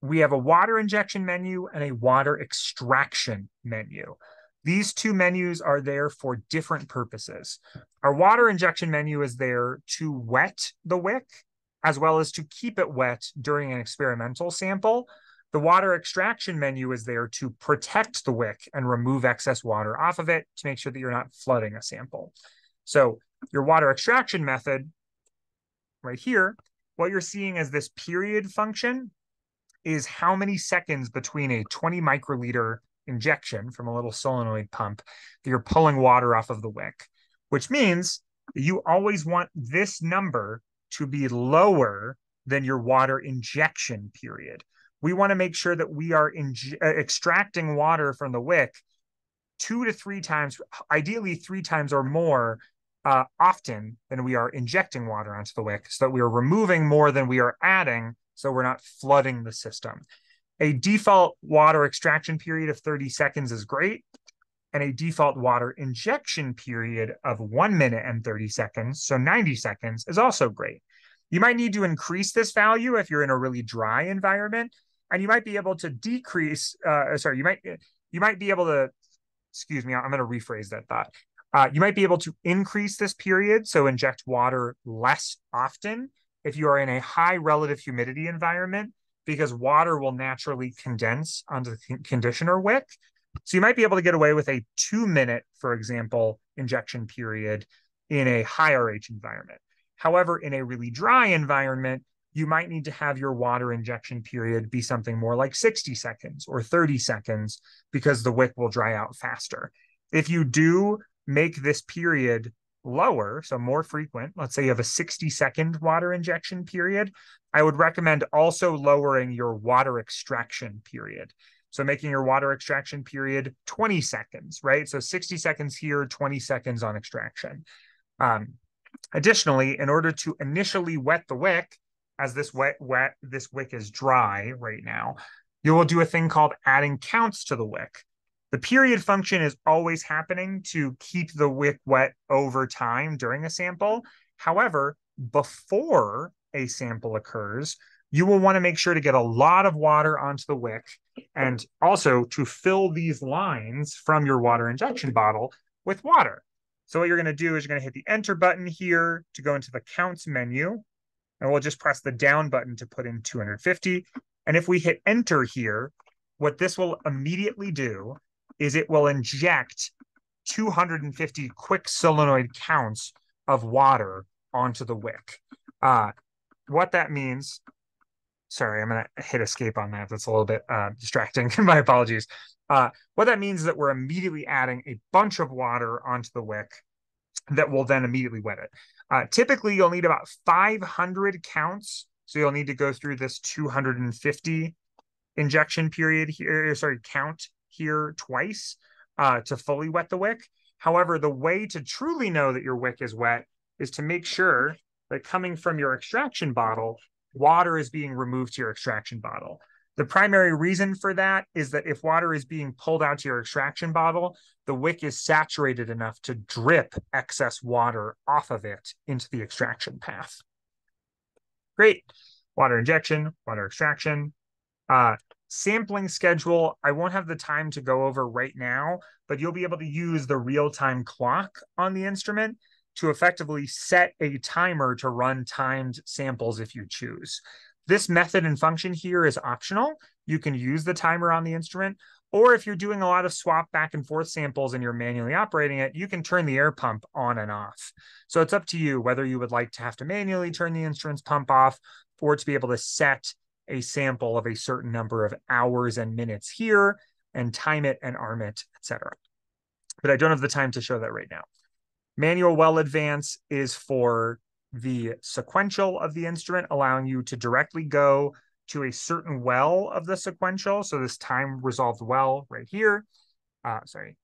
[SPEAKER 1] we have a water injection menu and a water extraction menu. These two menus are there for different purposes. Our water injection menu is there to wet the wick as well as to keep it wet during an experimental sample. The water extraction menu is there to protect the wick and remove excess water off of it to make sure that you're not flooding a sample. So your water extraction method right here, what you're seeing as this period function is how many seconds between a 20 microliter injection from a little solenoid pump that you're pulling water off of the wick, which means you always want this number to be lower than your water injection period. We want to make sure that we are uh, extracting water from the wick two to three times, ideally three times or more uh, often than we are injecting water onto the wick so that we are removing more than we are adding so we're not flooding the system. A default water extraction period of 30 seconds is great and a default water injection period of one minute and 30 seconds, so 90 seconds, is also great. You might need to increase this value if you're in a really dry environment, and you might be able to decrease. Uh, sorry, you might you might be able to. Excuse me, I'm going to rephrase that thought. Uh, you might be able to increase this period, so inject water less often if you are in a high relative humidity environment, because water will naturally condense onto the conditioner wick. So you might be able to get away with a two minute, for example, injection period in a high RH environment. However, in a really dry environment, you might need to have your water injection period be something more like 60 seconds or 30 seconds because the wick will dry out faster. If you do make this period lower, so more frequent, let's say you have a 60 second water injection period, I would recommend also lowering your water extraction period. So making your water extraction period 20 seconds, right? So 60 seconds here, 20 seconds on extraction. Um, additionally, in order to initially wet the wick, as this wet, wet, this wick is dry right now, you will do a thing called adding counts to the wick. The period function is always happening to keep the wick wet over time during a sample. However, before a sample occurs, you will want to make sure to get a lot of water onto the wick and also to fill these lines from your water injection bottle with water. So what you're going to do is you're going to hit the enter button here to go into the counts menu. And we'll just press the down button to put in 250. And if we hit enter here, what this will immediately do is it will inject 250 quick solenoid counts of water onto the wick. Uh, what that means, sorry, I'm going to hit escape on that. That's a little bit uh, distracting. <laughs> My apologies. Uh, what that means is that we're immediately adding a bunch of water onto the wick that will then immediately wet it. Uh, typically, you'll need about 500 counts. So you'll need to go through this 250 injection period here, sorry, count here twice uh, to fully wet the wick. However, the way to truly know that your wick is wet is to make sure that coming from your extraction bottle, water is being removed to your extraction bottle. The primary reason for that is that if water is being pulled out to your extraction bottle, the wick is saturated enough to drip excess water off of it into the extraction path. Great. Water injection, water extraction. Uh, sampling schedule, I won't have the time to go over right now, but you'll be able to use the real-time clock on the instrument to effectively set a timer to run timed samples if you choose. This method and function here is optional. You can use the timer on the instrument, or if you're doing a lot of swap back and forth samples and you're manually operating it, you can turn the air pump on and off. So it's up to you whether you would like to have to manually turn the instrument's pump off or to be able to set a sample of a certain number of hours and minutes here and time it and arm it, etc. But I don't have the time to show that right now. Manual well advance is for the sequential of the instrument, allowing you to directly go to a certain well of the sequential. So this time resolved well right here. Uh, sorry.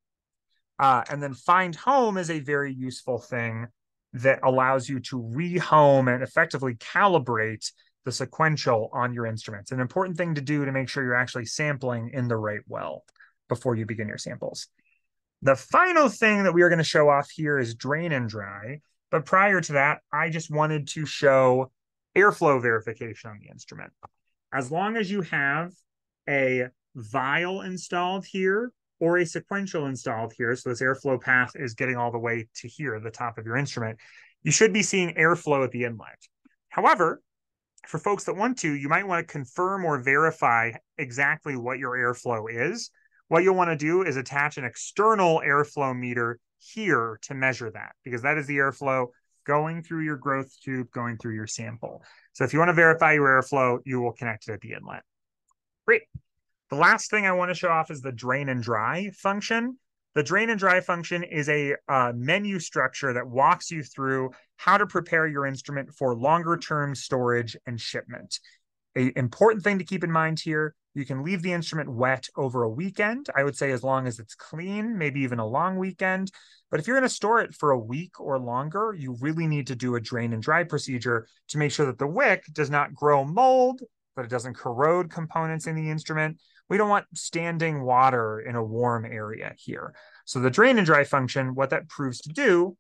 [SPEAKER 1] Uh, and then find home is a very useful thing that allows you to rehome and effectively calibrate the sequential on your instruments. An important thing to do to make sure you're actually sampling in the right well before you begin your samples. The final thing that we are going to show off here is drain and dry. But prior to that, I just wanted to show airflow verification on the instrument. As long as you have a vial installed here or a sequential installed here, so this airflow path is getting all the way to here, the top of your instrument, you should be seeing airflow at the inlet. However, for folks that want to, you might want to confirm or verify exactly what your airflow is. What you'll want to do is attach an external airflow meter here to measure that because that is the airflow going through your growth tube, going through your sample. So if you want to verify your airflow, you will connect it at the inlet. Great. The last thing I want to show off is the drain and dry function. The drain and dry function is a uh, menu structure that walks you through how to prepare your instrument for longer term storage and shipment. A important thing to keep in mind here you can leave the instrument wet over a weekend. I would say as long as it's clean, maybe even a long weekend. But if you're going to store it for a week or longer, you really need to do a drain and dry procedure to make sure that the wick does not grow mold, that it doesn't corrode components in the instrument. We don't want standing water in a warm area here. So the drain and dry function, what that proves to do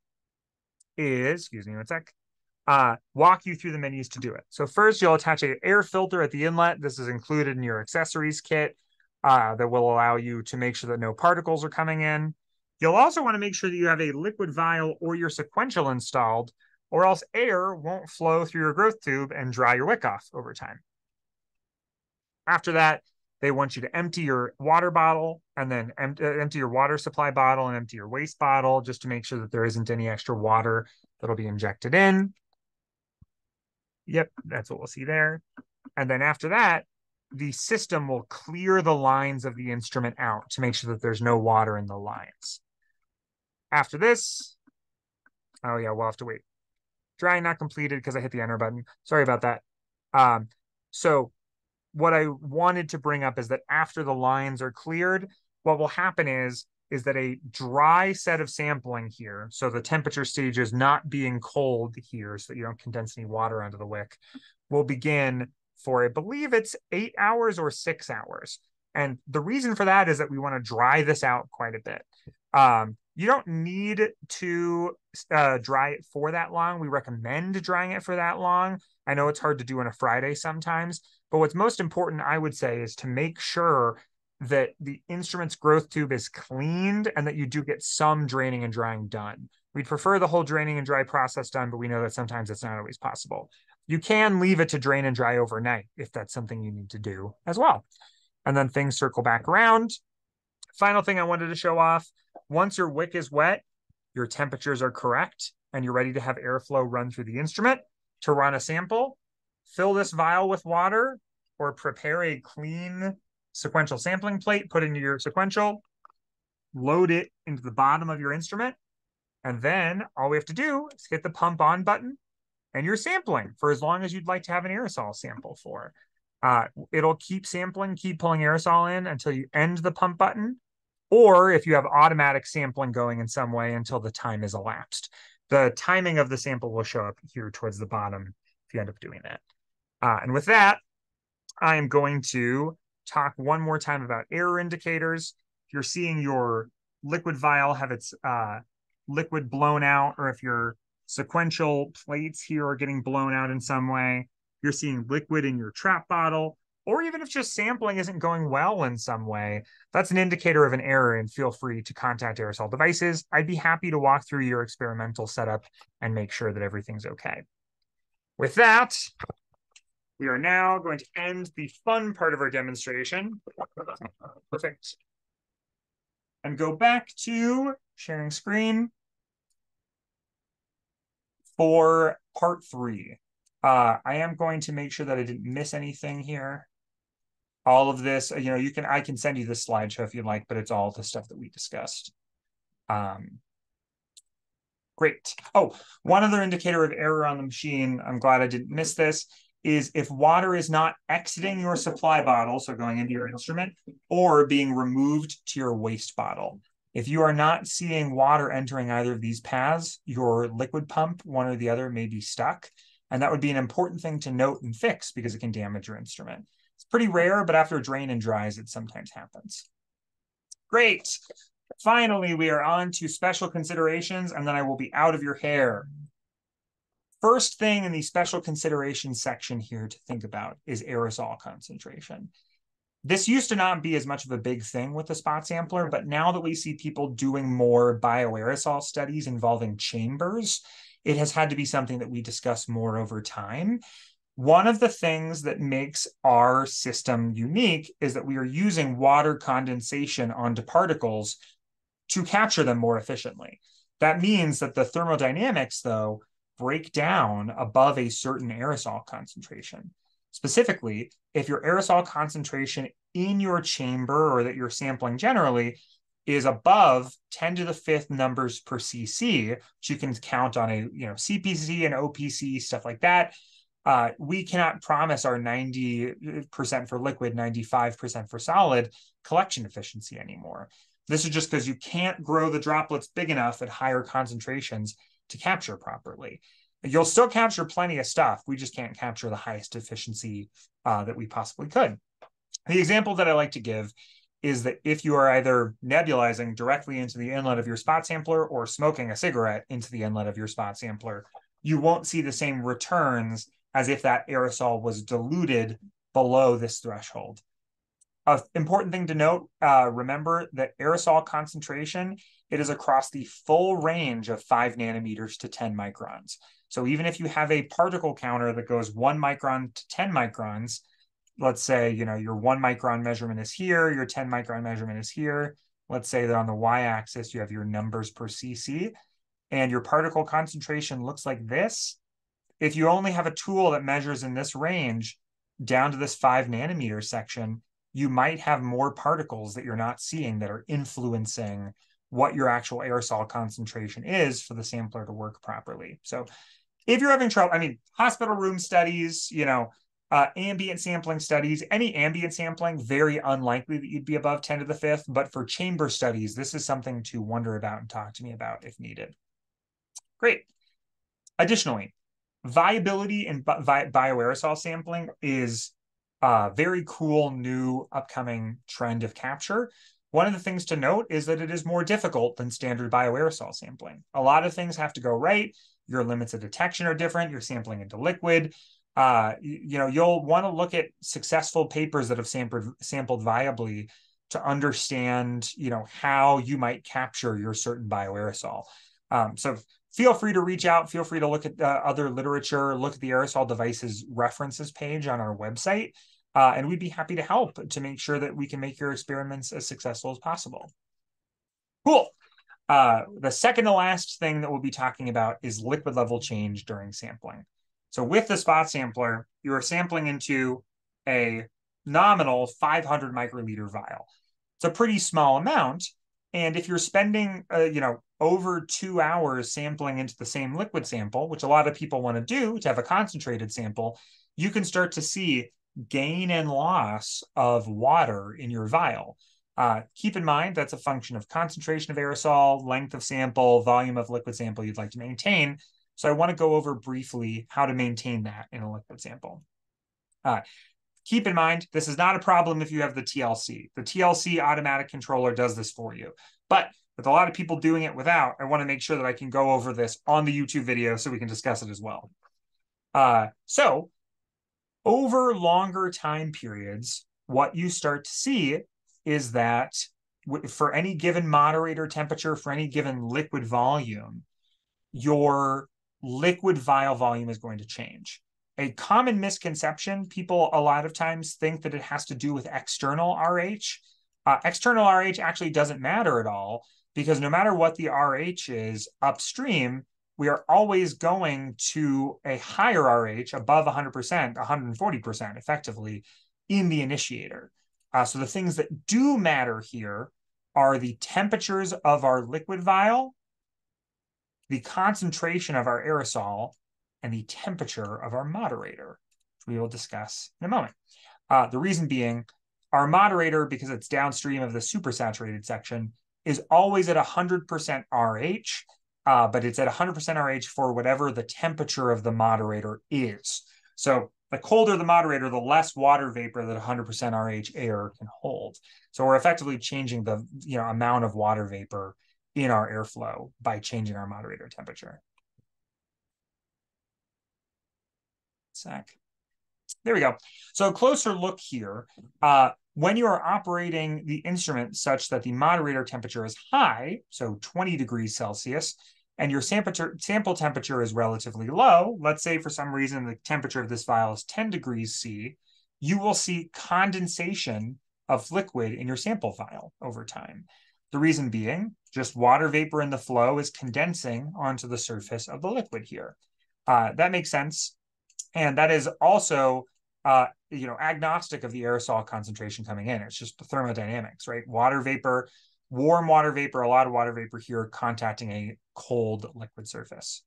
[SPEAKER 1] is, excuse me one sec, uh, walk you through the menus to do it. So first, you'll attach an air filter at the inlet. This is included in your accessories kit uh, that will allow you to make sure that no particles are coming in. You'll also want to make sure that you have a liquid vial or your sequential installed, or else air won't flow through your growth tube and dry your wick off over time. After that, they want you to empty your water bottle and then empty, uh, empty your water supply bottle and empty your waste bottle just to make sure that there isn't any extra water that'll be injected in. Yep, that's what we'll see there. And then after that, the system will clear the lines of the instrument out to make sure that there's no water in the lines. After this, oh yeah, we'll have to wait. Dry not completed because I hit the enter button. Sorry about that. Um, so what I wanted to bring up is that after the lines are cleared, what will happen is is that a dry set of sampling here, so the temperature stage is not being cold here so that you don't condense any water onto the wick, will begin for, I believe it's eight hours or six hours. And the reason for that is that we want to dry this out quite a bit. Um, you don't need to uh, dry it for that long. We recommend drying it for that long. I know it's hard to do on a Friday sometimes, but what's most important, I would say, is to make sure that the instrument's growth tube is cleaned and that you do get some draining and drying done. We'd prefer the whole draining and dry process done, but we know that sometimes it's not always possible. You can leave it to drain and dry overnight if that's something you need to do as well. And then things circle back around. Final thing I wanted to show off once your wick is wet, your temperatures are correct, and you're ready to have airflow run through the instrument to run a sample, fill this vial with water or prepare a clean sequential sampling plate, put into your sequential, load it into the bottom of your instrument, And then all we have to do is hit the pump on button and you're sampling for as long as you'd like to have an aerosol sample for. Uh, it'll keep sampling, keep pulling aerosol in until you end the pump button, or if you have automatic sampling going in some way until the time is elapsed. The timing of the sample will show up here towards the bottom if you end up doing that. Uh, and with that, I am going to talk one more time about error indicators. If you're seeing your liquid vial have its uh, liquid blown out, or if your sequential plates here are getting blown out in some way, you're seeing liquid in your trap bottle, or even if just sampling isn't going well in some way, that's an indicator of an error and feel free to contact aerosol devices. I'd be happy to walk through your experimental setup and make sure that everything's okay. With that, we are now going to end the fun part of our demonstration. Perfect. And go back to sharing screen for part three. Uh, I am going to make sure that I didn't miss anything here. All of this, you know, you can I can send you this slideshow if you'd like, but it's all the stuff that we discussed. Um, great. Oh, one other indicator of error on the machine, I'm glad I didn't miss this, is if water is not exiting your supply bottle, so going into your instrument, or being removed to your waste bottle. If you are not seeing water entering either of these paths, your liquid pump, one or the other, may be stuck. And that would be an important thing to note and fix because it can damage your instrument. It's pretty rare, but after a drain and dries, it sometimes happens. Great. Finally, we are on to special considerations, and then I will be out of your hair. First thing in the special considerations section here to think about is aerosol concentration. This used to not be as much of a big thing with the spot sampler, but now that we see people doing more bioaerosol studies involving chambers, it has had to be something that we discuss more over time. One of the things that makes our system unique is that we are using water condensation onto particles to capture them more efficiently. That means that the thermodynamics, though, break down above a certain aerosol concentration. Specifically, if your aerosol concentration in your chamber or that you're sampling generally is above 10 to the fifth numbers per cc, which you can count on a you know CPC and OPC stuff like that. Uh, we cannot promise our 90% for liquid, 95% for solid collection efficiency anymore. This is just because you can't grow the droplets big enough at higher concentrations to capture properly. You'll still capture plenty of stuff. We just can't capture the highest efficiency uh, that we possibly could. The example that I like to give is that if you are either nebulizing directly into the inlet of your spot sampler or smoking a cigarette into the inlet of your spot sampler, you won't see the same returns as if that aerosol was diluted below this threshold. An important thing to note, uh, remember that aerosol concentration, it is across the full range of five nanometers to 10 microns. So even if you have a particle counter that goes one micron to 10 microns, let's say, you know, your one micron measurement is here, your 10 micron measurement is here. Let's say that on the y-axis, you have your numbers per cc and your particle concentration looks like this. If you only have a tool that measures in this range down to this five nanometer section, you might have more particles that you're not seeing that are influencing what your actual aerosol concentration is for the sampler to work properly. So if you're having trouble, I mean, hospital room studies, you know, uh, ambient sampling studies, any ambient sampling, very unlikely that you'd be above 10 to the fifth. But for chamber studies, this is something to wonder about and talk to me about if needed. Great. Additionally, viability in bi bioaerosol sampling is a very cool new upcoming trend of capture. One of the things to note is that it is more difficult than standard bioaerosol sampling. A lot of things have to go right. Your limits of detection are different. You're sampling into liquid uh, you, you know, you'll want to look at successful papers that have sampled sampled viably to understand, you know, how you might capture your certain bioaerosol. Um, so feel free to reach out. Feel free to look at uh, other literature, look at the aerosol devices references page on our website, uh, and we'd be happy to help to make sure that we can make your experiments as successful as possible. Cool. Uh, the second to last thing that we'll be talking about is liquid level change during sampling. So with the spot sampler, you are sampling into a nominal 500 microliter vial. It's a pretty small amount. And if you're spending, uh, you know, over two hours sampling into the same liquid sample, which a lot of people want to do to have a concentrated sample, you can start to see gain and loss of water in your vial. Uh, keep in mind that's a function of concentration of aerosol, length of sample, volume of liquid sample you'd like to maintain. So I want to go over briefly how to maintain that in a liquid sample. Uh, keep in mind, this is not a problem if you have the TLC. The TLC automatic controller does this for you. But with a lot of people doing it without, I want to make sure that I can go over this on the YouTube video so we can discuss it as well. Uh, so over longer time periods, what you start to see is that for any given moderator temperature, for any given liquid volume, your liquid vial volume is going to change. A common misconception, people a lot of times think that it has to do with external RH. Uh, external RH actually doesn't matter at all because no matter what the RH is upstream, we are always going to a higher RH above 100%, 140% effectively in the initiator. Uh, so the things that do matter here are the temperatures of our liquid vial, the concentration of our aerosol, and the temperature of our moderator, which we will discuss in a moment. Uh, the reason being, our moderator, because it's downstream of the supersaturated section, is always at 100% RH, uh, but it's at 100% RH for whatever the temperature of the moderator is. So the colder the moderator, the less water vapor that 100% RH air can hold. So we're effectively changing the you know amount of water vapor in our airflow by changing our moderator temperature. Sec. There we go. So a closer look here. Uh, when you are operating the instrument such that the moderator temperature is high, so 20 degrees Celsius, and your sample, sample temperature is relatively low, let's say for some reason the temperature of this vial is 10 degrees C, you will see condensation of liquid in your sample vial over time. The reason being, just water vapor in the flow is condensing onto the surface of the liquid here. Uh, that makes sense. And that is also, uh, you know, agnostic of the aerosol concentration coming in. It's just the thermodynamics, right? Water vapor warm water vapor, a lot of water vapor here contacting a cold liquid surface.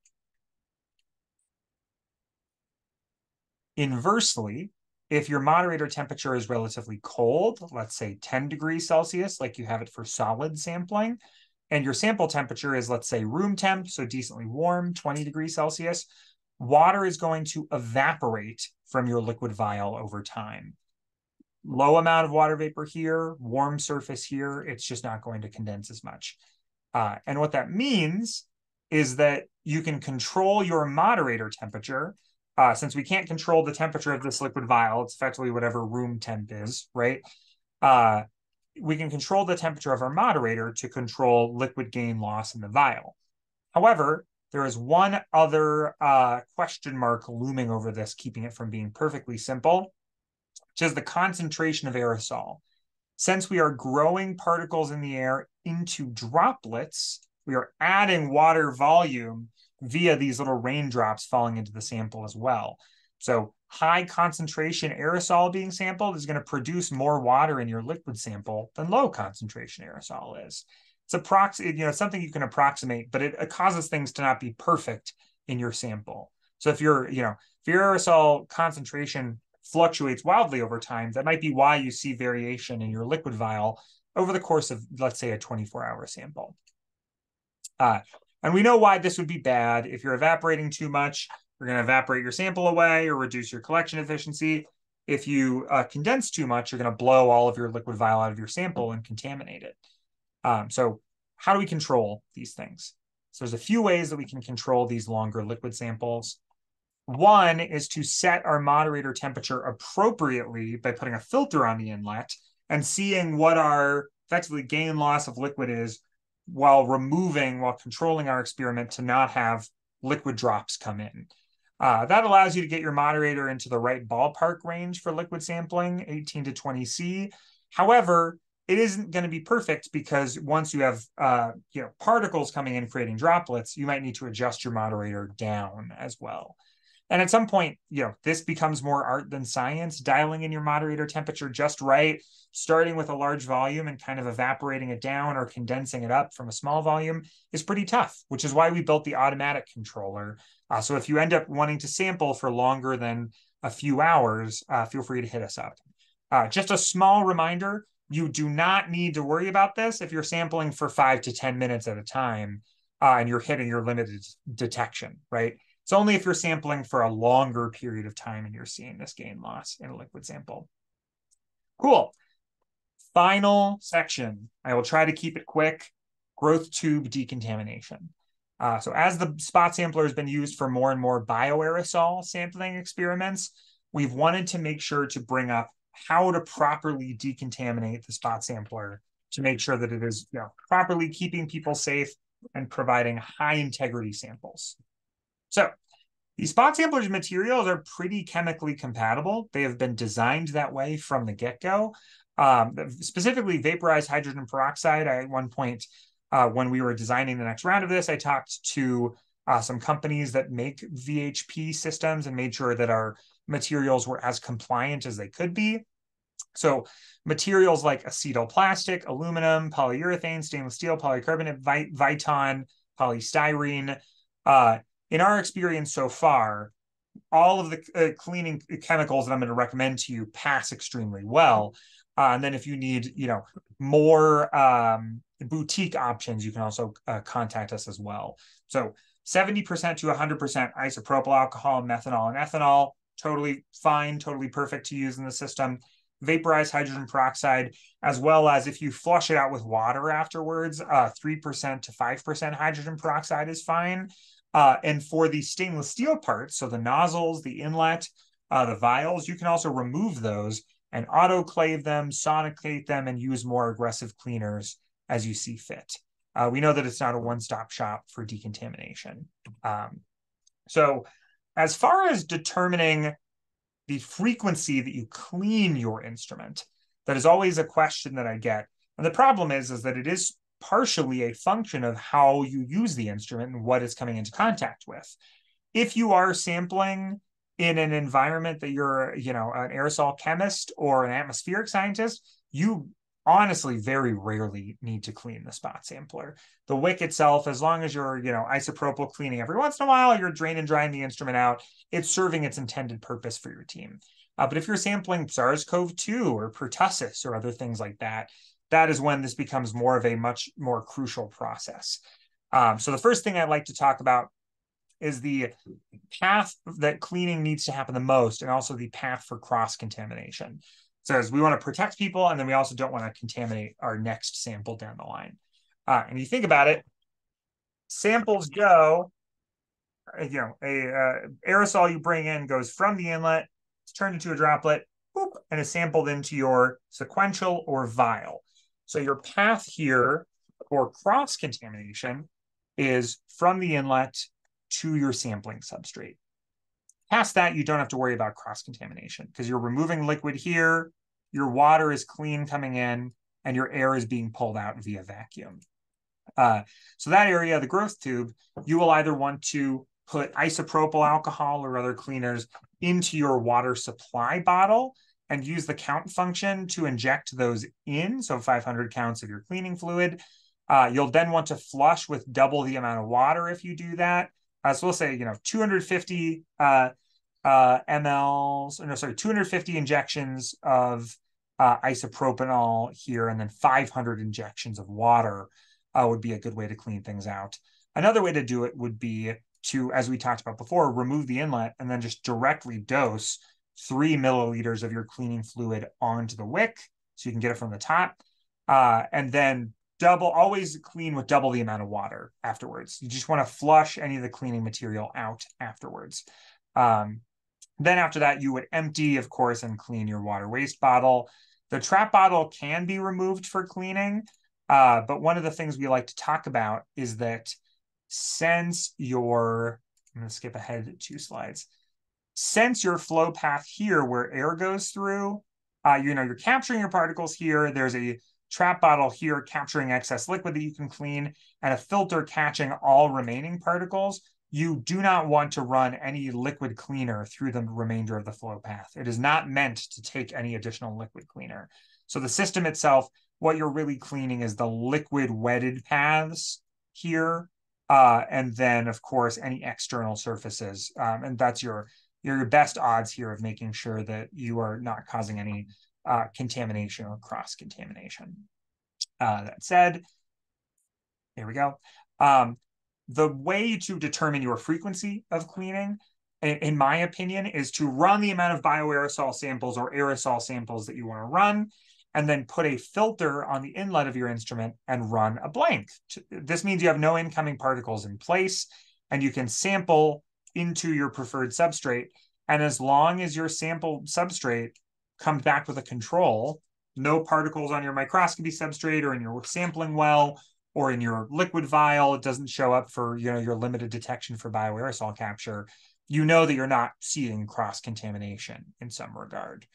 [SPEAKER 1] Inversely, if your moderator temperature is relatively cold, let's say 10 degrees Celsius, like you have it for solid sampling, and your sample temperature is, let's say, room temp, so decently warm, 20 degrees Celsius, water is going to evaporate from your liquid vial over time low amount of water vapor here, warm surface here, it's just not going to condense as much. Uh, and what that means is that you can control your moderator temperature. Uh, since we can't control the temperature of this liquid vial, it's effectively whatever room temp is, right? Uh, we can control the temperature of our moderator to control liquid gain loss in the vial. However, there is one other uh, question mark looming over this, keeping it from being perfectly simple which is the concentration of aerosol. Since we are growing particles in the air into droplets, we are adding water volume via these little raindrops falling into the sample as well. So high concentration aerosol being sampled is going to produce more water in your liquid sample than low concentration aerosol is. It's approx- you know, something you can approximate, but it, it causes things to not be perfect in your sample. So if you're, you know, if your aerosol concentration fluctuates wildly over time, that might be why you see variation in your liquid vial over the course of, let's say, a 24 hour sample. Uh, and we know why this would be bad. If you're evaporating too much, you're going to evaporate your sample away or reduce your collection efficiency. If you uh, condense too much, you're going to blow all of your liquid vial out of your sample and contaminate it. Um, so how do we control these things? So there's a few ways that we can control these longer liquid samples. One is to set our moderator temperature appropriately by putting a filter on the inlet and seeing what our effectively gain loss of liquid is while removing, while controlling our experiment to not have liquid drops come in. Uh, that allows you to get your moderator into the right ballpark range for liquid sampling, 18 to 20 C. However, it isn't going to be perfect because once you have uh, you know particles coming in creating droplets, you might need to adjust your moderator down as well. And at some point, you know, this becomes more art than science, dialing in your moderator temperature just right, starting with a large volume and kind of evaporating it down or condensing it up from a small volume is pretty tough, which is why we built the automatic controller. Uh, so if you end up wanting to sample for longer than a few hours, uh, feel free to hit us up. Uh, just a small reminder, you do not need to worry about this if you're sampling for five to 10 minutes at a time uh, and you're hitting your limited detection, right? It's only if you're sampling for a longer period of time and you're seeing this gain loss in a liquid sample. Cool. Final section. I will try to keep it quick. Growth tube decontamination. Uh, so as the spot sampler has been used for more and more bioaerosol sampling experiments, we've wanted to make sure to bring up how to properly decontaminate the spot sampler to make sure that it is you know, properly keeping people safe and providing high integrity samples. So these spot samplers materials are pretty chemically compatible. They have been designed that way from the get-go. Um, specifically, vaporized hydrogen peroxide. I, at one point, uh, when we were designing the next round of this, I talked to uh, some companies that make VHP systems and made sure that our materials were as compliant as they could be. So materials like acetal plastic, aluminum, polyurethane, stainless steel, polycarbonate, Viton, polystyrene, uh, in our experience so far, all of the uh, cleaning chemicals that I'm going to recommend to you pass extremely well. Uh, and then if you need, you know, more um, boutique options, you can also uh, contact us as well. So 70% to 100% isopropyl alcohol, methanol, and ethanol, totally fine, totally perfect to use in the system. Vaporized hydrogen peroxide, as well as if you flush it out with water afterwards, 3% uh, to 5% hydrogen peroxide is fine. Uh, and for the stainless steel parts, so the nozzles, the inlet, uh, the vials, you can also remove those and autoclave them, sonicate them, and use more aggressive cleaners as you see fit. Uh, we know that it's not a one-stop shop for decontamination. Um, so as far as determining the frequency that you clean your instrument, that is always a question that I get. And the problem is, is that it is partially a function of how you use the instrument and what it's coming into contact with. If you are sampling in an environment that you're, you know, an aerosol chemist or an atmospheric scientist, you honestly very rarely need to clean the spot sampler. The wick itself, as long as you're, you know, isopropyl cleaning every once in a while, you're draining and drying the instrument out, it's serving its intended purpose for your team. Uh, but if you're sampling SARS-CoV-2 or pertussis or other things like that, that is when this becomes more of a much more crucial process. Um, so the first thing I'd like to talk about is the path that cleaning needs to happen the most and also the path for cross contamination. So as we want to protect people and then we also don't want to contaminate our next sample down the line. Uh, and you think about it, samples go, uh, you know, a uh, aerosol you bring in goes from the inlet, it's turned into a droplet, boop, and is sampled into your sequential or vial. So your path here for cross contamination is from the inlet to your sampling substrate. Past that, you don't have to worry about cross contamination because you're removing liquid here, your water is clean coming in, and your air is being pulled out via vacuum. Uh, so that area, the growth tube, you will either want to put isopropyl alcohol or other cleaners into your water supply bottle and use the count function to inject those in. So 500 counts of your cleaning fluid. Uh, you'll then want to flush with double the amount of water if you do that. Uh, so we'll say, you know, 250 uh, uh, mLs, no, sorry, 250 injections of uh, isopropanol here, and then 500 injections of water uh, would be a good way to clean things out. Another way to do it would be to, as we talked about before, remove the inlet and then just directly dose three milliliters of your cleaning fluid onto the wick so you can get it from the top. Uh, and then double, always clean with double the amount of water afterwards. You just want to flush any of the cleaning material out afterwards. Um, then after that, you would empty, of course, and clean your water waste bottle. The trap bottle can be removed for cleaning. Uh, but one of the things we like to talk about is that since your, I'm going to skip ahead two slides sense your flow path here where air goes through. Uh, you know, you're capturing your particles here. There's a trap bottle here capturing excess liquid that you can clean and a filter catching all remaining particles. you do not want to run any liquid cleaner through the remainder of the flow path. It is not meant to take any additional liquid cleaner. So the system itself, what you're really cleaning is the liquid wetted paths here. Uh, and then, of course, any external surfaces. Um, and that's your, your best odds here of making sure that you are not causing any uh, contamination or cross-contamination. Uh, that said, here we go. Um, the way to determine your frequency of cleaning, in, in my opinion, is to run the amount of bioaerosol samples or aerosol samples that you want to run, and then put a filter on the inlet of your instrument and run a blank. This means you have no incoming particles in place, and you can sample into your preferred substrate. And as long as your sample substrate comes back with a control, no particles on your microscopy substrate or in your sampling well or in your liquid vial, it doesn't show up for you know your limited detection for bioaerosol capture, you know that you're not seeing cross contamination in some regard.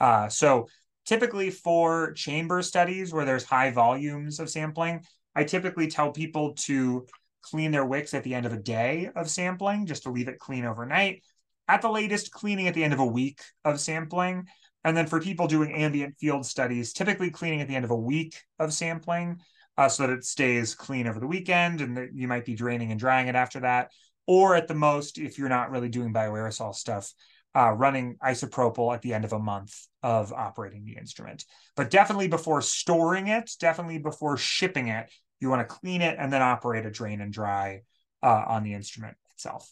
[SPEAKER 1] Uh, so typically for chamber studies where there's high volumes of sampling, I typically tell people to clean their wicks at the end of a day of sampling, just to leave it clean overnight. At the latest, cleaning at the end of a week of sampling. And then for people doing ambient field studies, typically cleaning at the end of a week of sampling uh, so that it stays clean over the weekend and that you might be draining and drying it after that. Or at the most, if you're not really doing bioaerosol stuff, uh, running isopropyl at the end of a month of operating the instrument. But definitely before storing it, definitely before shipping it, you want to clean it and then operate a drain and dry uh, on the instrument itself.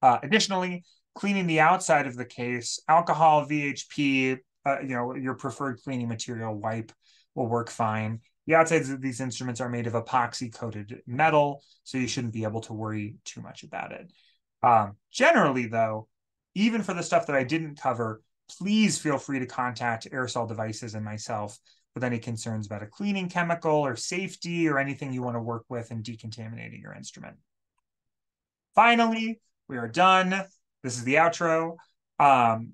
[SPEAKER 1] Uh, additionally, cleaning the outside of the case, alcohol, VHP, uh, you know, your preferred cleaning material, wipe will work fine. The outsides of these instruments are made of epoxy coated metal, so you shouldn't be able to worry too much about it. Um, generally, though, even for the stuff that I didn't cover, please feel free to contact Aerosol Devices and myself with any concerns about a cleaning chemical or safety or anything you want to work with in decontaminating your instrument. Finally, we are done. This is the outro. Um,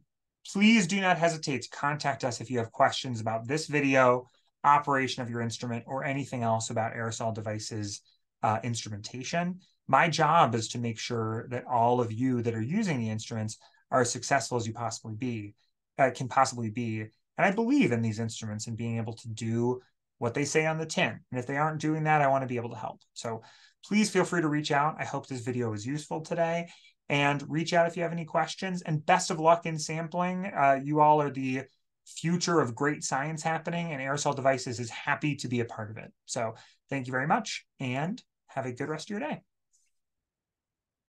[SPEAKER 1] please do not hesitate to contact us if you have questions about this video, operation of your instrument, or anything else about aerosol devices uh, instrumentation. My job is to make sure that all of you that are using the instruments are as successful as you possibly be, uh, can possibly be. And I believe in these instruments and being able to do what they say on the tin. And if they aren't doing that, I want to be able to help. So please feel free to reach out. I hope this video was useful today and reach out if you have any questions. And best of luck in sampling. Uh, you all are the future of great science happening, and Aerosol Devices is happy to be a part of it. So thank you very much, and have a good rest of your day.